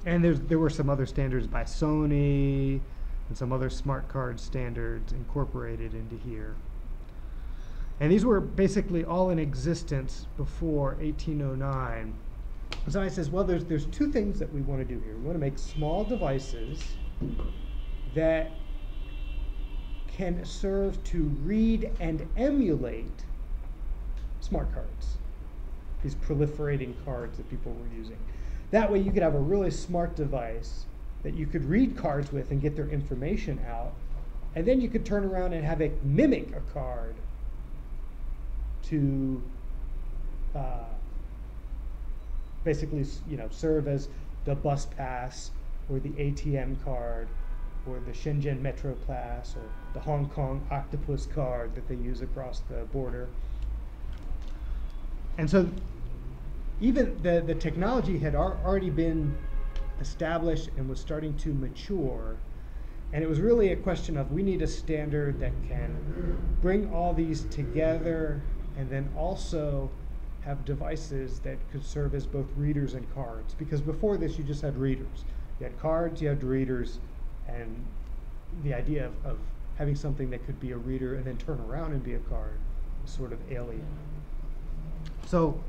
And there's, there were some other standards by Sony and some other smart card standards incorporated into here. And these were basically all in existence before 1809. And somebody says, well, there's, there's two things that we want to do here. We want to make small devices that can serve to read and emulate smart cards, these proliferating cards that people were using. That way, you could have a really smart device that you could read cards with and get their information out, and then you could turn around and have it mimic a card to uh, basically, you know, serve as the bus pass or the ATM card or the Shenzhen Metro Pass or the Hong Kong Octopus card that they use across the border. And so even the, the technology had ar- already been established and was starting to mature. And it was really a question of we need a standard that can bring all these together and then also have devices that could serve as both readers and cards. Because before this, you just had readers. You had cards, you had readers, and the idea of, of having something that could be a reader and then turn around and be a card was sort of alien. So,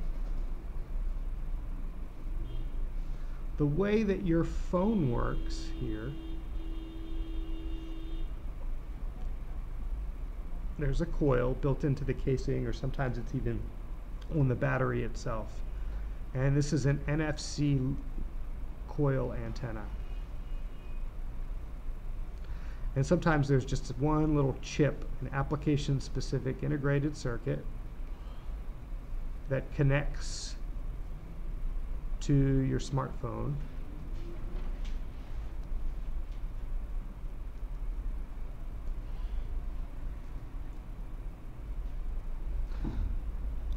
the way that your phone works here, there's a coil built into the casing, or sometimes it's even on the battery itself. And this is an NFC coil antenna. And sometimes there's just one little chip, an application specific integrated circuit that connects to your smartphone.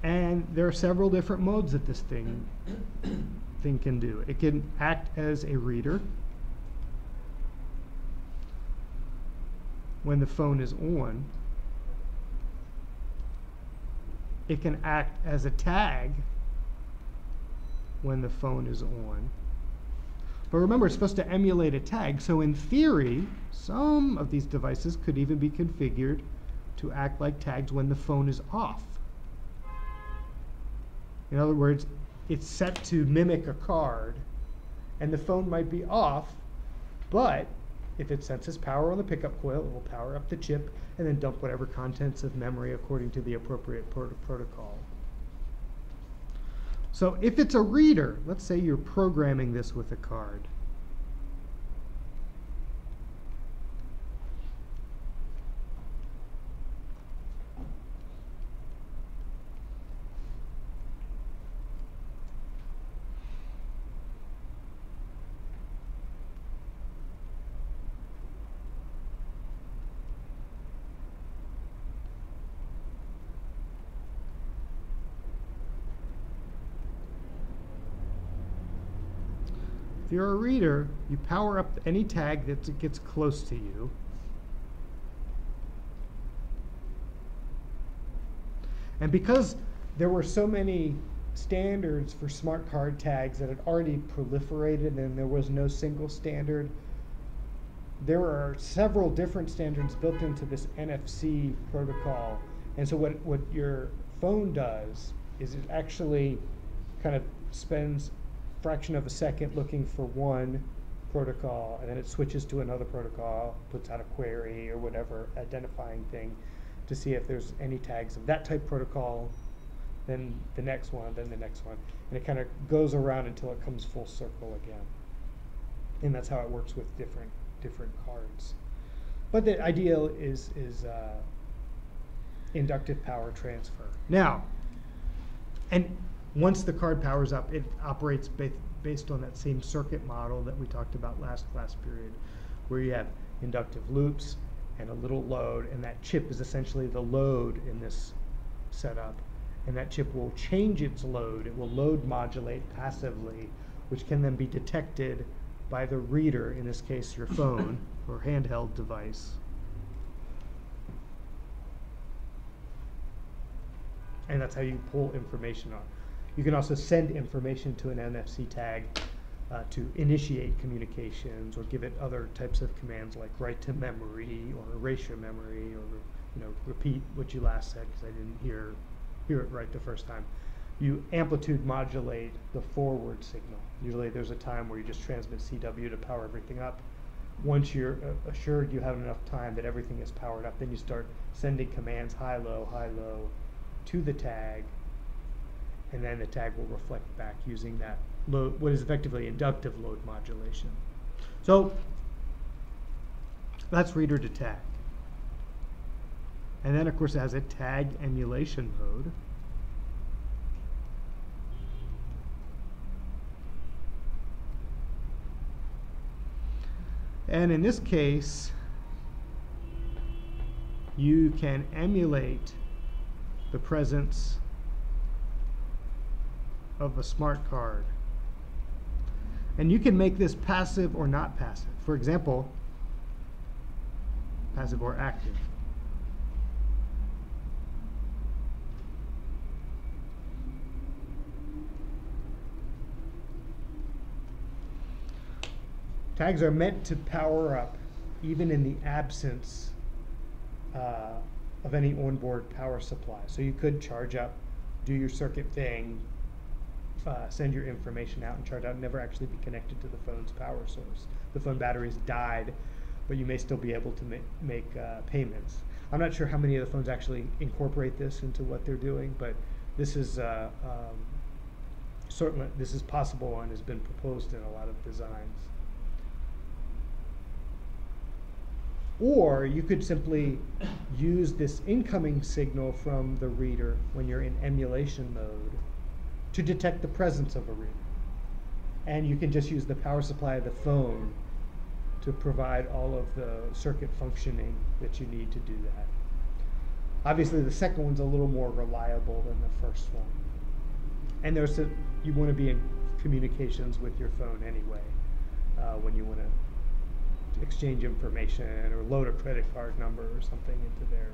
And there are several different modes that this thing thing can do. It can act as a reader when the phone is on. It can act as a tag when the phone is on. But remember, it's supposed to emulate a tag, so in theory, some of these devices could even be configured to act like tags when the phone is off. In other words, it's set to mimic a card, and the phone might be off, but if it senses power on the pickup coil, it will power up the chip and then dump whatever contents of memory according to the appropriate prot- protocol. So if it's a reader, let's say you're programming this with a card. You're a reader, you power up any tag that gets close to you. And because there were so many standards for smart card tags that had already proliferated and there was no single standard, there are several different standards built into this NFC protocol. And so what, what your phone does is it actually kind of spends fraction of a second looking for one protocol and then it switches to another protocol, puts out a query or whatever identifying thing to see if there's any tags of that type protocol, then the next one, then the next one. And it kind of goes around until it comes full circle again. And that's how it works with different different cards. But the ideal is is uh, inductive power transfer. Now, and once the card powers up, it operates ba based on that same circuit model that we talked about last class period, where you have inductive loops and a little load, and that chip is essentially the load in this setup. And that chip will change its load. It will load modulate passively, which can then be detected by the reader, in this case your phone or handheld device. And that's how you pull information on. You can also send information to an NFC tag uh, to initiate communications or give it other types of commands like write to memory or erase your memory or you know repeat what you last said because I didn't hear hear it right the first time. You amplitude modulate the forward signal. Usually there's a time where you just transmit CW to power everything up. Once you're uh, assured you have enough time that everything is powered up, then you start sending commands high, low, high, low to the tag and then the tag will reflect back using that load, what is effectively inductive load modulation. So that's reader to tag. And then of course it has a tag emulation mode. And in this case, you can emulate the presence of a smart card. And you can make this passive or not passive. For example, passive or active. Tags are meant to power up even in the absence uh, of any onboard power supply. So you could charge up, do your circuit thing, uh, send your information out and charge out, never actually be connected to the phone's power source. The phone battery's died, but you may still be able to make, make uh, payments. I'm not sure how many of the phones actually incorporate this into what they're doing, but this is uh, um, certainly this is possible and has been proposed in a lot of designs. Or you could simply use this incoming signal from the reader when you're in emulation mode to detect the presence of a reader. And you can just use the power supply of the phone to provide all of the circuit functioning that you need to do that. Obviously, the second one's a little more reliable than the first one. And there's a, you want to be in communications with your phone anyway uh, when you want to exchange information or load a credit card number or something into there.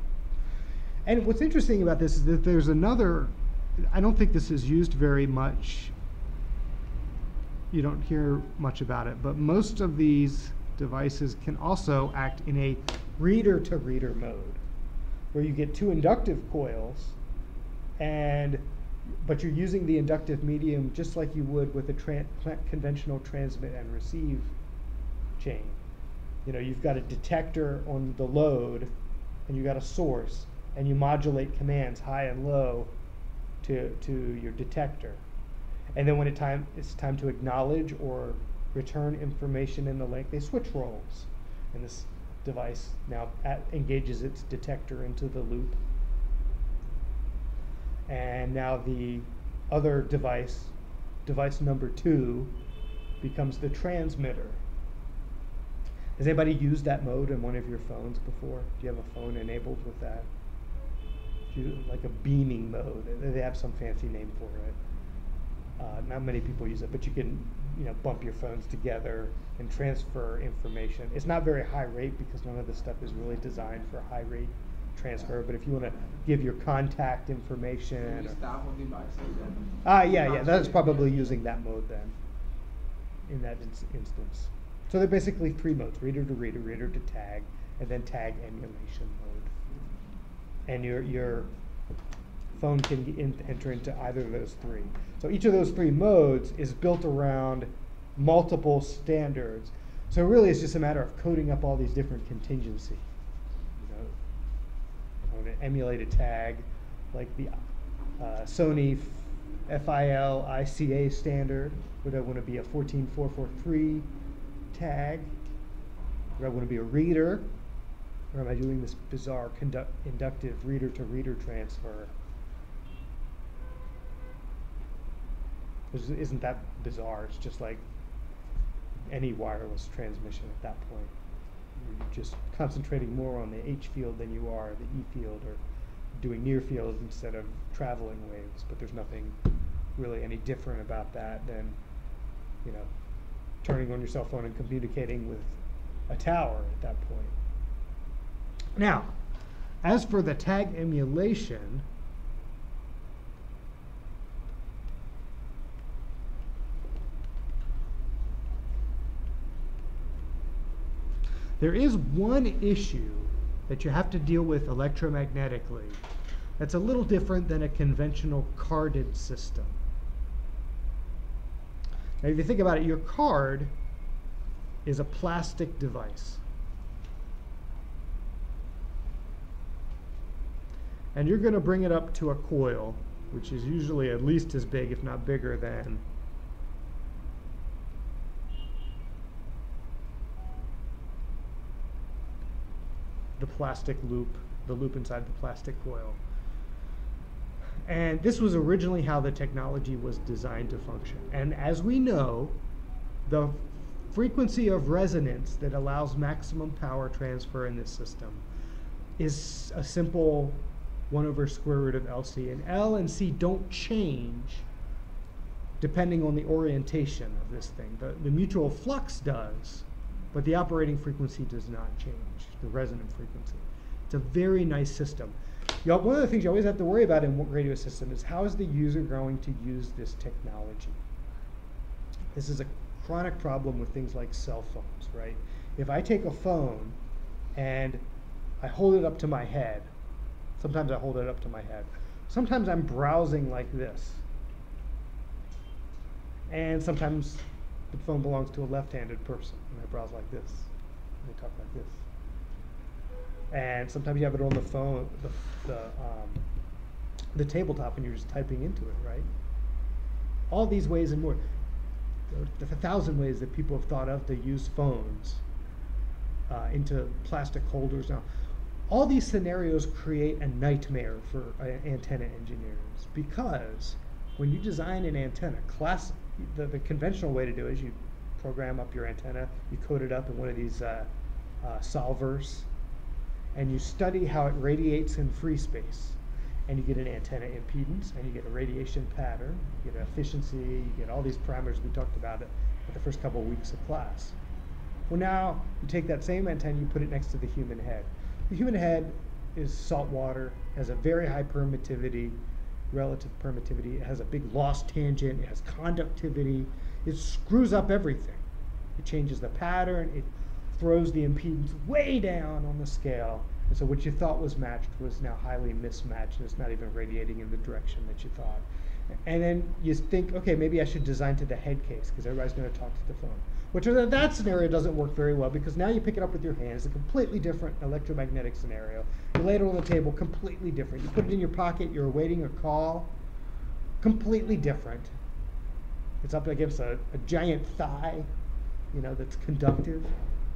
And what's interesting about this is that there's another, I don't think this is used very much. You don't hear much about it, but most of these devices can also act in a reader to reader mode where you get two inductive coils and but you're using the inductive medium just like you would with a conventional transmit and receive chain. You know, you've got a detector on the load and you've got a source and you modulate commands high and low to, to your detector. And then when it time, it's time to acknowledge or return information in the link, they switch roles. And this device now at, engages its detector into the loop. And now the other device, device number two, becomes the transmitter. Has anybody used that mode in one of your phones before? Do you have a phone enabled with that? You, like a beaming mode. They- have some fancy name for it. Uh, not many people use it, but you can, you know, bump your phones together and transfer information. It's not very high rate because none of this stuff is really designed for high rate transfer. But if you want to give your contact information, Maybe or, staff of devices then. ah, yeah, yeah, that's probably using that mode then. In that ins- instance, so they're basically three modes: reader to reader, reader to tag, and then tag emulation mode. And your your phone can in, enter into either of those three. So each of those three modes is built around multiple standards. So really, it's just a matter of coding up all these different contingency. You know, I want to emulate a tag like the uh, Sony FeliCa standard. Would I want to be a 14443 tag? Would I want to be a reader? Or am I doing this bizarre conduct, inductive reader to reader transfer? Isn't that bizarre? It's just like any wireless transmission at that point. You're just concentrating more on the H field than you are the E field or doing near field instead of traveling waves. But there's nothing really any different about that than, you know, turning on your cell phone and communicating with a tower at that point. Now, as for the tag emulation, there is one issue that you have to deal with electromagnetically that's a little different than a conventional carded system. Now, if you think about it, your card is a plastic device. And you're going to bring it up to a coil, which is usually at least as big, if not bigger, than the plastic loop, the loop inside the plastic coil. And this was originally how the technology was designed to function. And as we know, the frequency of resonance that allows maximum power transfer in this system is a simple 1 over square root of LC. And L and C don't change depending on the orientation of this thing. The, the mutual flux does, but the operating frequency does not change, the resonant frequency. It's a very nice system. You one of the things you always have to worry about in radio system is how is the user going to use this technology? This is a chronic problem with things like cell phones, right? If I take a phone and I hold it up to my head, sometimes I hold it up to my head. Sometimes I'm browsing like this. And sometimes the phone belongs to a left-handed person, and I browse like this. And I talk like this. And sometimes you have it on the phone, the, the, um, the tabletop, and you're just typing into it, right? All these ways and more. There's a thousand ways that people have thought of to use phones uh, into plastic holders now. All these scenarios create a nightmare for uh, antenna engineers because when you design an antenna, class the, the conventional way to do it is you program up your antenna, you code it up in one of these uh, uh, solvers, and you study how it radiates in free space. and you get an antenna impedance, and you get a radiation pattern, you get efficiency, you get all these parameters we talked about at, at the first couple of weeks of class. Well, now you take that same antenna, you put it next to the human head. The human head is salt water, has a very high permittivity, relative permittivity. It has a big loss tangent. It has conductivity. It screws up everything. It changes the pattern. It throws the impedance way down on the scale. And so what you thought was matched was now highly mismatched, and it's not even radiating in the direction that you thought. And then you think, okay, maybe I should design to the head case because everybody's going to talk to the phone. Which in that scenario doesn't work very well because now you pick it up with your hand. It's a completely different electromagnetic scenario. You lay it on the table, completely different. You put it in your pocket, you're awaiting a call, completely different. It's up against a, a giant thigh, you know, that's conductive,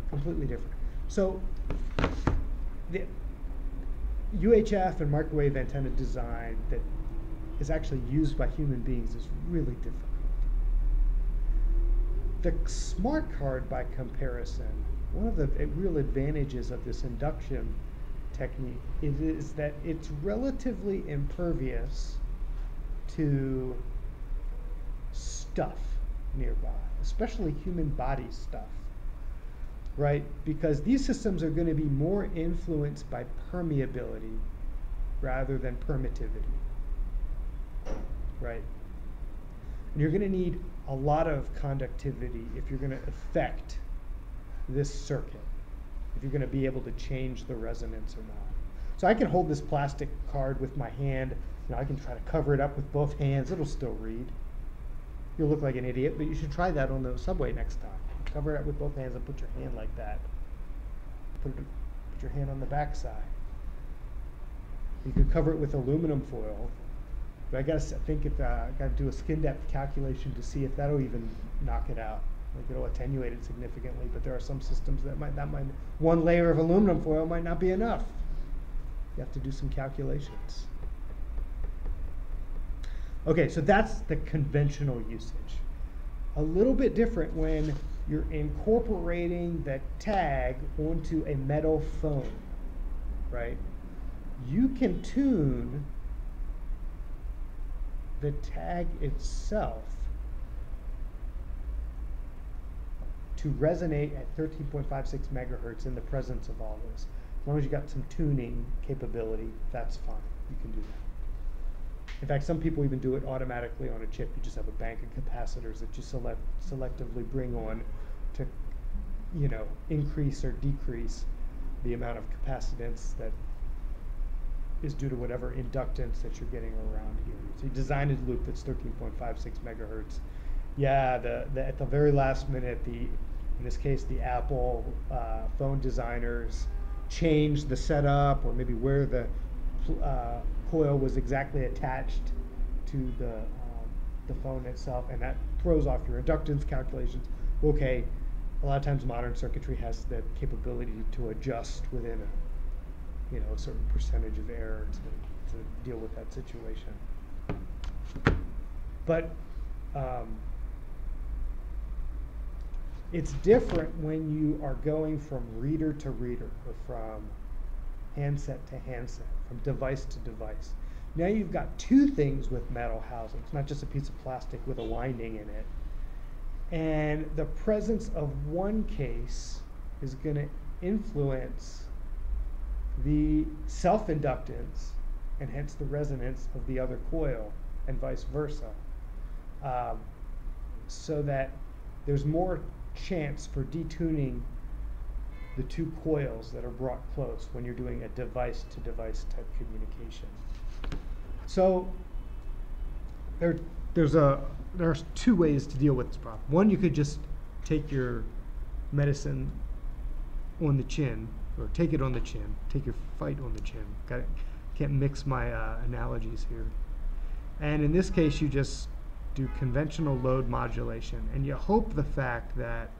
completely different. So the UHF and microwave antenna design that is actually used by human beings is really difficult. The smart card, by comparison, one of the real advantages of this induction technique is, is that it's relatively impervious to stuff nearby, especially human body stuff, right? Because these systems are going to be more influenced by permeability rather than permittivity, right? And you're going to need a lot of conductivity if you're going to affect this circuit, if you're going to be able to change the resonance or not. So I can hold this plastic card with my hand. You know, I can try to cover it up with both hands. It'll still read. You'll look like an idiot, but you should try that on the subway next time. Cover it up with both hands and put your hand like that. Put, it, put your hand on the back side. You could cover it with aluminum foil but I gotta think if uh, I gotta do a skin depth calculation to see if that'll even knock it out. Like it'll attenuate it significantly, but there are some systems that might that might one layer of aluminum foil might not be enough. You have to do some calculations. Okay, so that's the conventional usage. A little bit different when you're incorporating the tag onto a metal phone, right? You can tune the tag itself to resonate at 13.56 megahertz in the presence of all this. As long as you've got some tuning capability, that's fine. You can do that. In fact, some people even do it automatically on a chip. You just have a bank of capacitors that you select selectively bring on to, you know, increase or decrease the amount of capacitance that is due to whatever inductance that you're getting around here. So you designed a loop that's 13.56 megahertz. Yeah, the, the, at the very last minute, the in this case, the Apple uh, phone designers changed the setup or maybe where the uh, coil was exactly attached to the, um, the phone itself, and that throws off your inductance calculations. Okay, a lot of times modern circuitry has the capability to adjust within a you know, a certain percentage of error to, to deal with that situation. But um, it's different when you are going from reader to reader or from handset to handset, from device to device. Now you've got two things with metal housing. It's not just a piece of plastic with a winding in it. And the presence of one case is going to influence the self-inductance and hence the resonance of the other coil and vice versa. Um, so that there's more chance for detuning the two coils that are brought close when you're doing a device to device type communication. So there, there's a, there's two ways to deal with this problem. One, you could just take your medicine on the chin or take it on the chin. Take your fight on the chin. Got. Can't mix my uh, analogies here. And in this case, you just do conventional load modulation, and you hope the fact that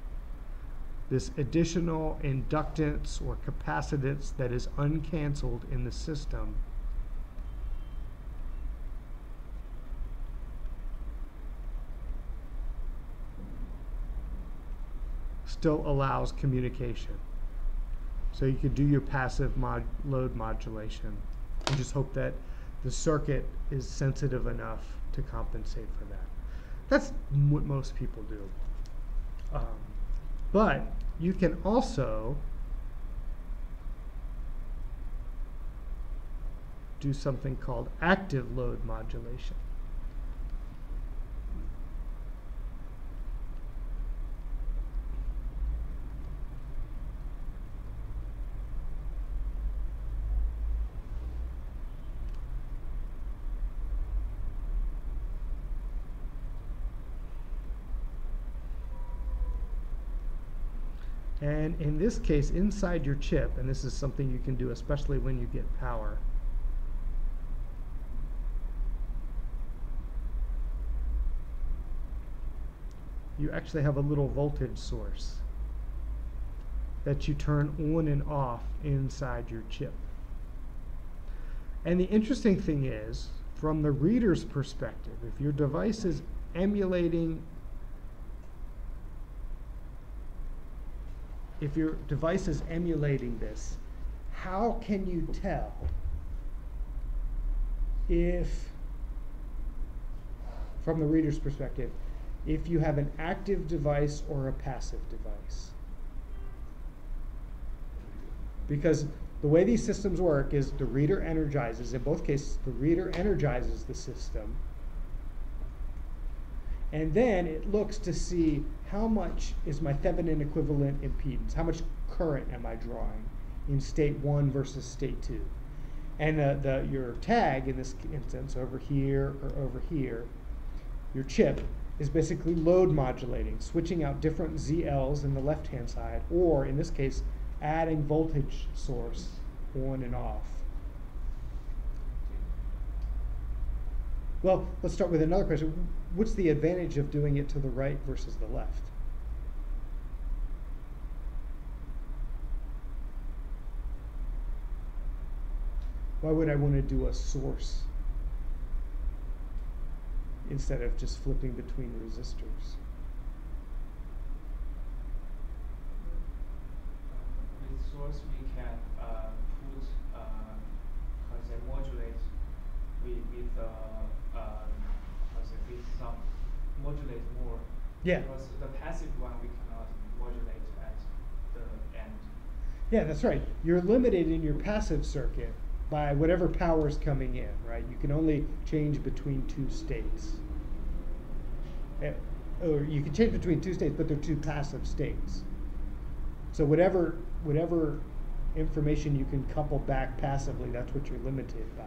this additional inductance or capacitance that is uncancelled in the system still allows communication. So you could do your passive mod load modulation and just hope that the circuit is sensitive enough to compensate for that. That's what most people do. Um, but you can also do something called active load modulation. And in this case, inside your chip, and this is something you can do especially when you get power. You actually have a little voltage source that you turn on and off inside your chip. And the interesting thing is, from the reader's perspective, if your device is emulating if your device is emulating this, how can you tell if, from the reader's perspective, if you have an active device or a passive device? Because the way these systems work is the reader energizes, in both cases, the reader energizes the system. And then it looks to see how much is my Thevenin equivalent impedance? How much current am I drawing in state one versus state two? And the, the, your tag in this instance, over here or over here, your chip, is basically load modulating, switching out different ZLs in the left hand side, or in this case, adding voltage source on and off. Well, let's start with another question. What's the advantage of doing it to the right versus the left? Why would I want to do a source instead of just flipping between resistors? With source, we can uh, put, uh, how to say, modulate with, with uh, um, how to say, with some, modulate more. Yeah. Because the passive one, we cannot modulate at the end. Yeah, that's right. You're limited in your passive circuit by whatever power is coming in, right? You can only change between two states. Eh, Or you can change between two states, but they're two passive states. So whatever whatever information you can couple back passively, that's what you're limited by.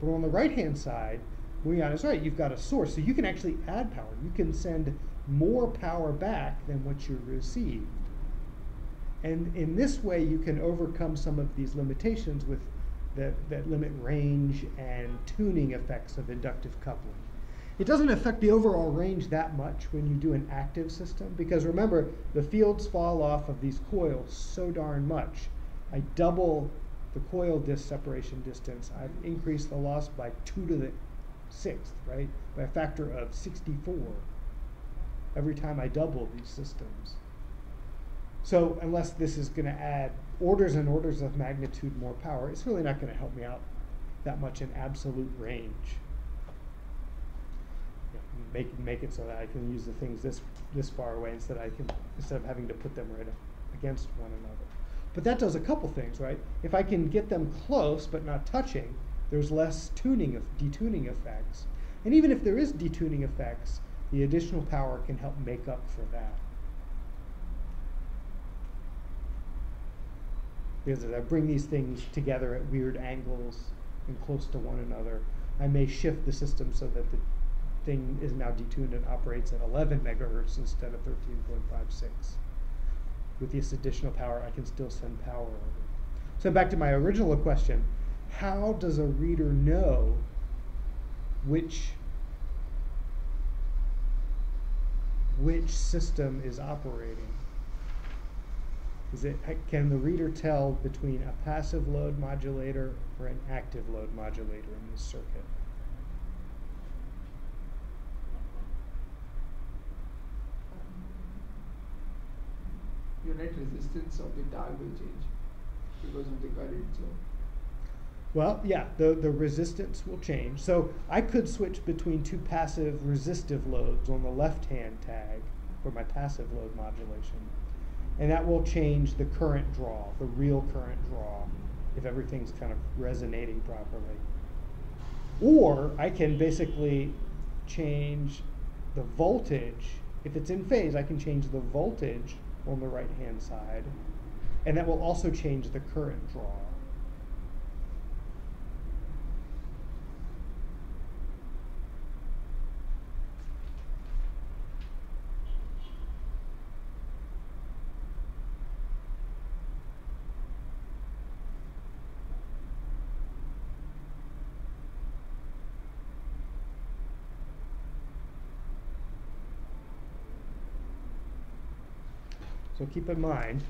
But on the right hand side, Muyan is right, you've got a source. So you can actually add power. You can send more power back than what you received. And in this way, you can overcome some of these limitations with that, that limit range and tuning effects of inductive coupling. It doesn't affect the overall range that much when you do an active system because remember, the fields fall off of these coils so darn much. I double the coil disk separation distance, I've increased the loss by 2 to the sixth, right? By a factor of 64 every time I double these systems. So unless this is going to add orders and orders of magnitude more power, it's really not going to help me out that much in absolute range. Make make it so that I can use the things this this far away instead I can instead of having to put them right against one another. But that does a couple things, right? If I can get them close but not touching, there's less tuning of detuning effects. And even if there is detuning effects, the additional power can help make up for that. Because as I bring these things together at weird angles and close to one another, I may shift the system so that the thing is now detuned and operates at 11 megahertz instead of 13.56. With this additional power, I can still send power over. So back to my original question, how does a reader know which which system is operating? Is it, can the reader tell between a passive load modulator or an active load modulator in this circuit? your net resistance of the dial will change because of the current. So Well, yeah, the, the resistance will change. So I could switch between two passive resistive loads on the left-hand tag for my passive load modulation. And that will change the current draw, the real current draw, if everything's kind of resonating properly. Or I can basically change the voltage. If it's in phase, I can change the voltage on the right-hand side. And that will also change the current draw. So keep in mind,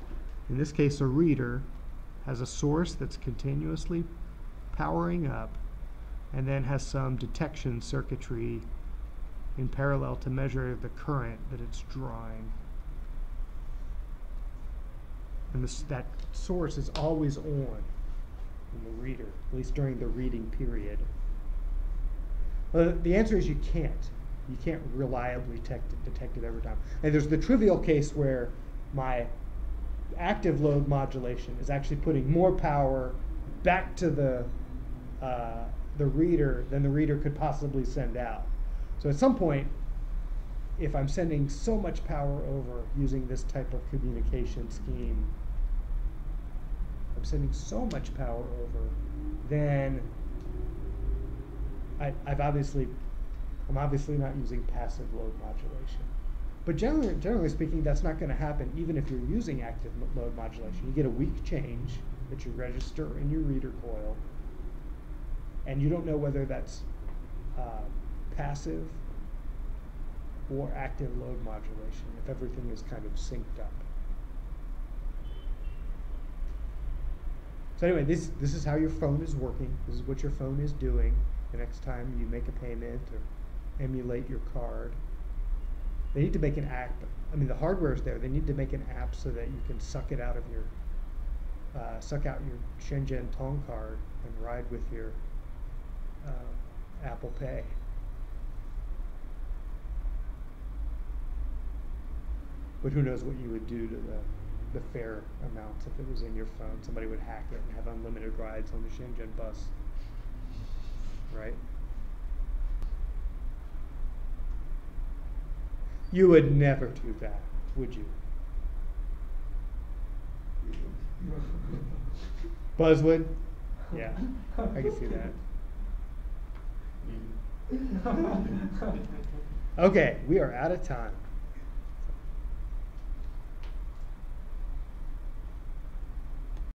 in this case, a reader has a source that's continuously powering up and then has some detection circuitry in parallel to measure the current that it's drawing. And this, that source is always on in the reader, at least during the reading period. Well, the answer is you can't. You can't reliably detect it, detect it every time. And there's the trivial case where my active load modulation is actually putting more power back to the uh, the reader than the reader could possibly send out. So at some point, if I'm sending so much power over using this type of communication scheme, I'm sending so much power over, then I, I've obviously, I'm obviously not using passive load modulation. But generally, generally speaking, that's not going to happen even if you're using active load modulation. You get a weak change that you register in your reader coil, and you don't know whether that's uh, passive or active load modulation if everything is kind of synced up. So anyway, this this is how your phone is working. This is what your phone is doing. The next time you make a payment or emulate your card. They need to make an app. I mean, the hardware is there. They need to make an app so that you can suck it out of your, uh, suck out your Shenzhen Tong card and ride with your uh, Apple Pay. But who knows what you would do to the, the fare amounts if it was in your phone. Somebody would hack it and have unlimited rides on the Shenzhen bus. Right? You would never do that, would you? Buzzwood? Yeah, I can see that. Okay, we are out of time.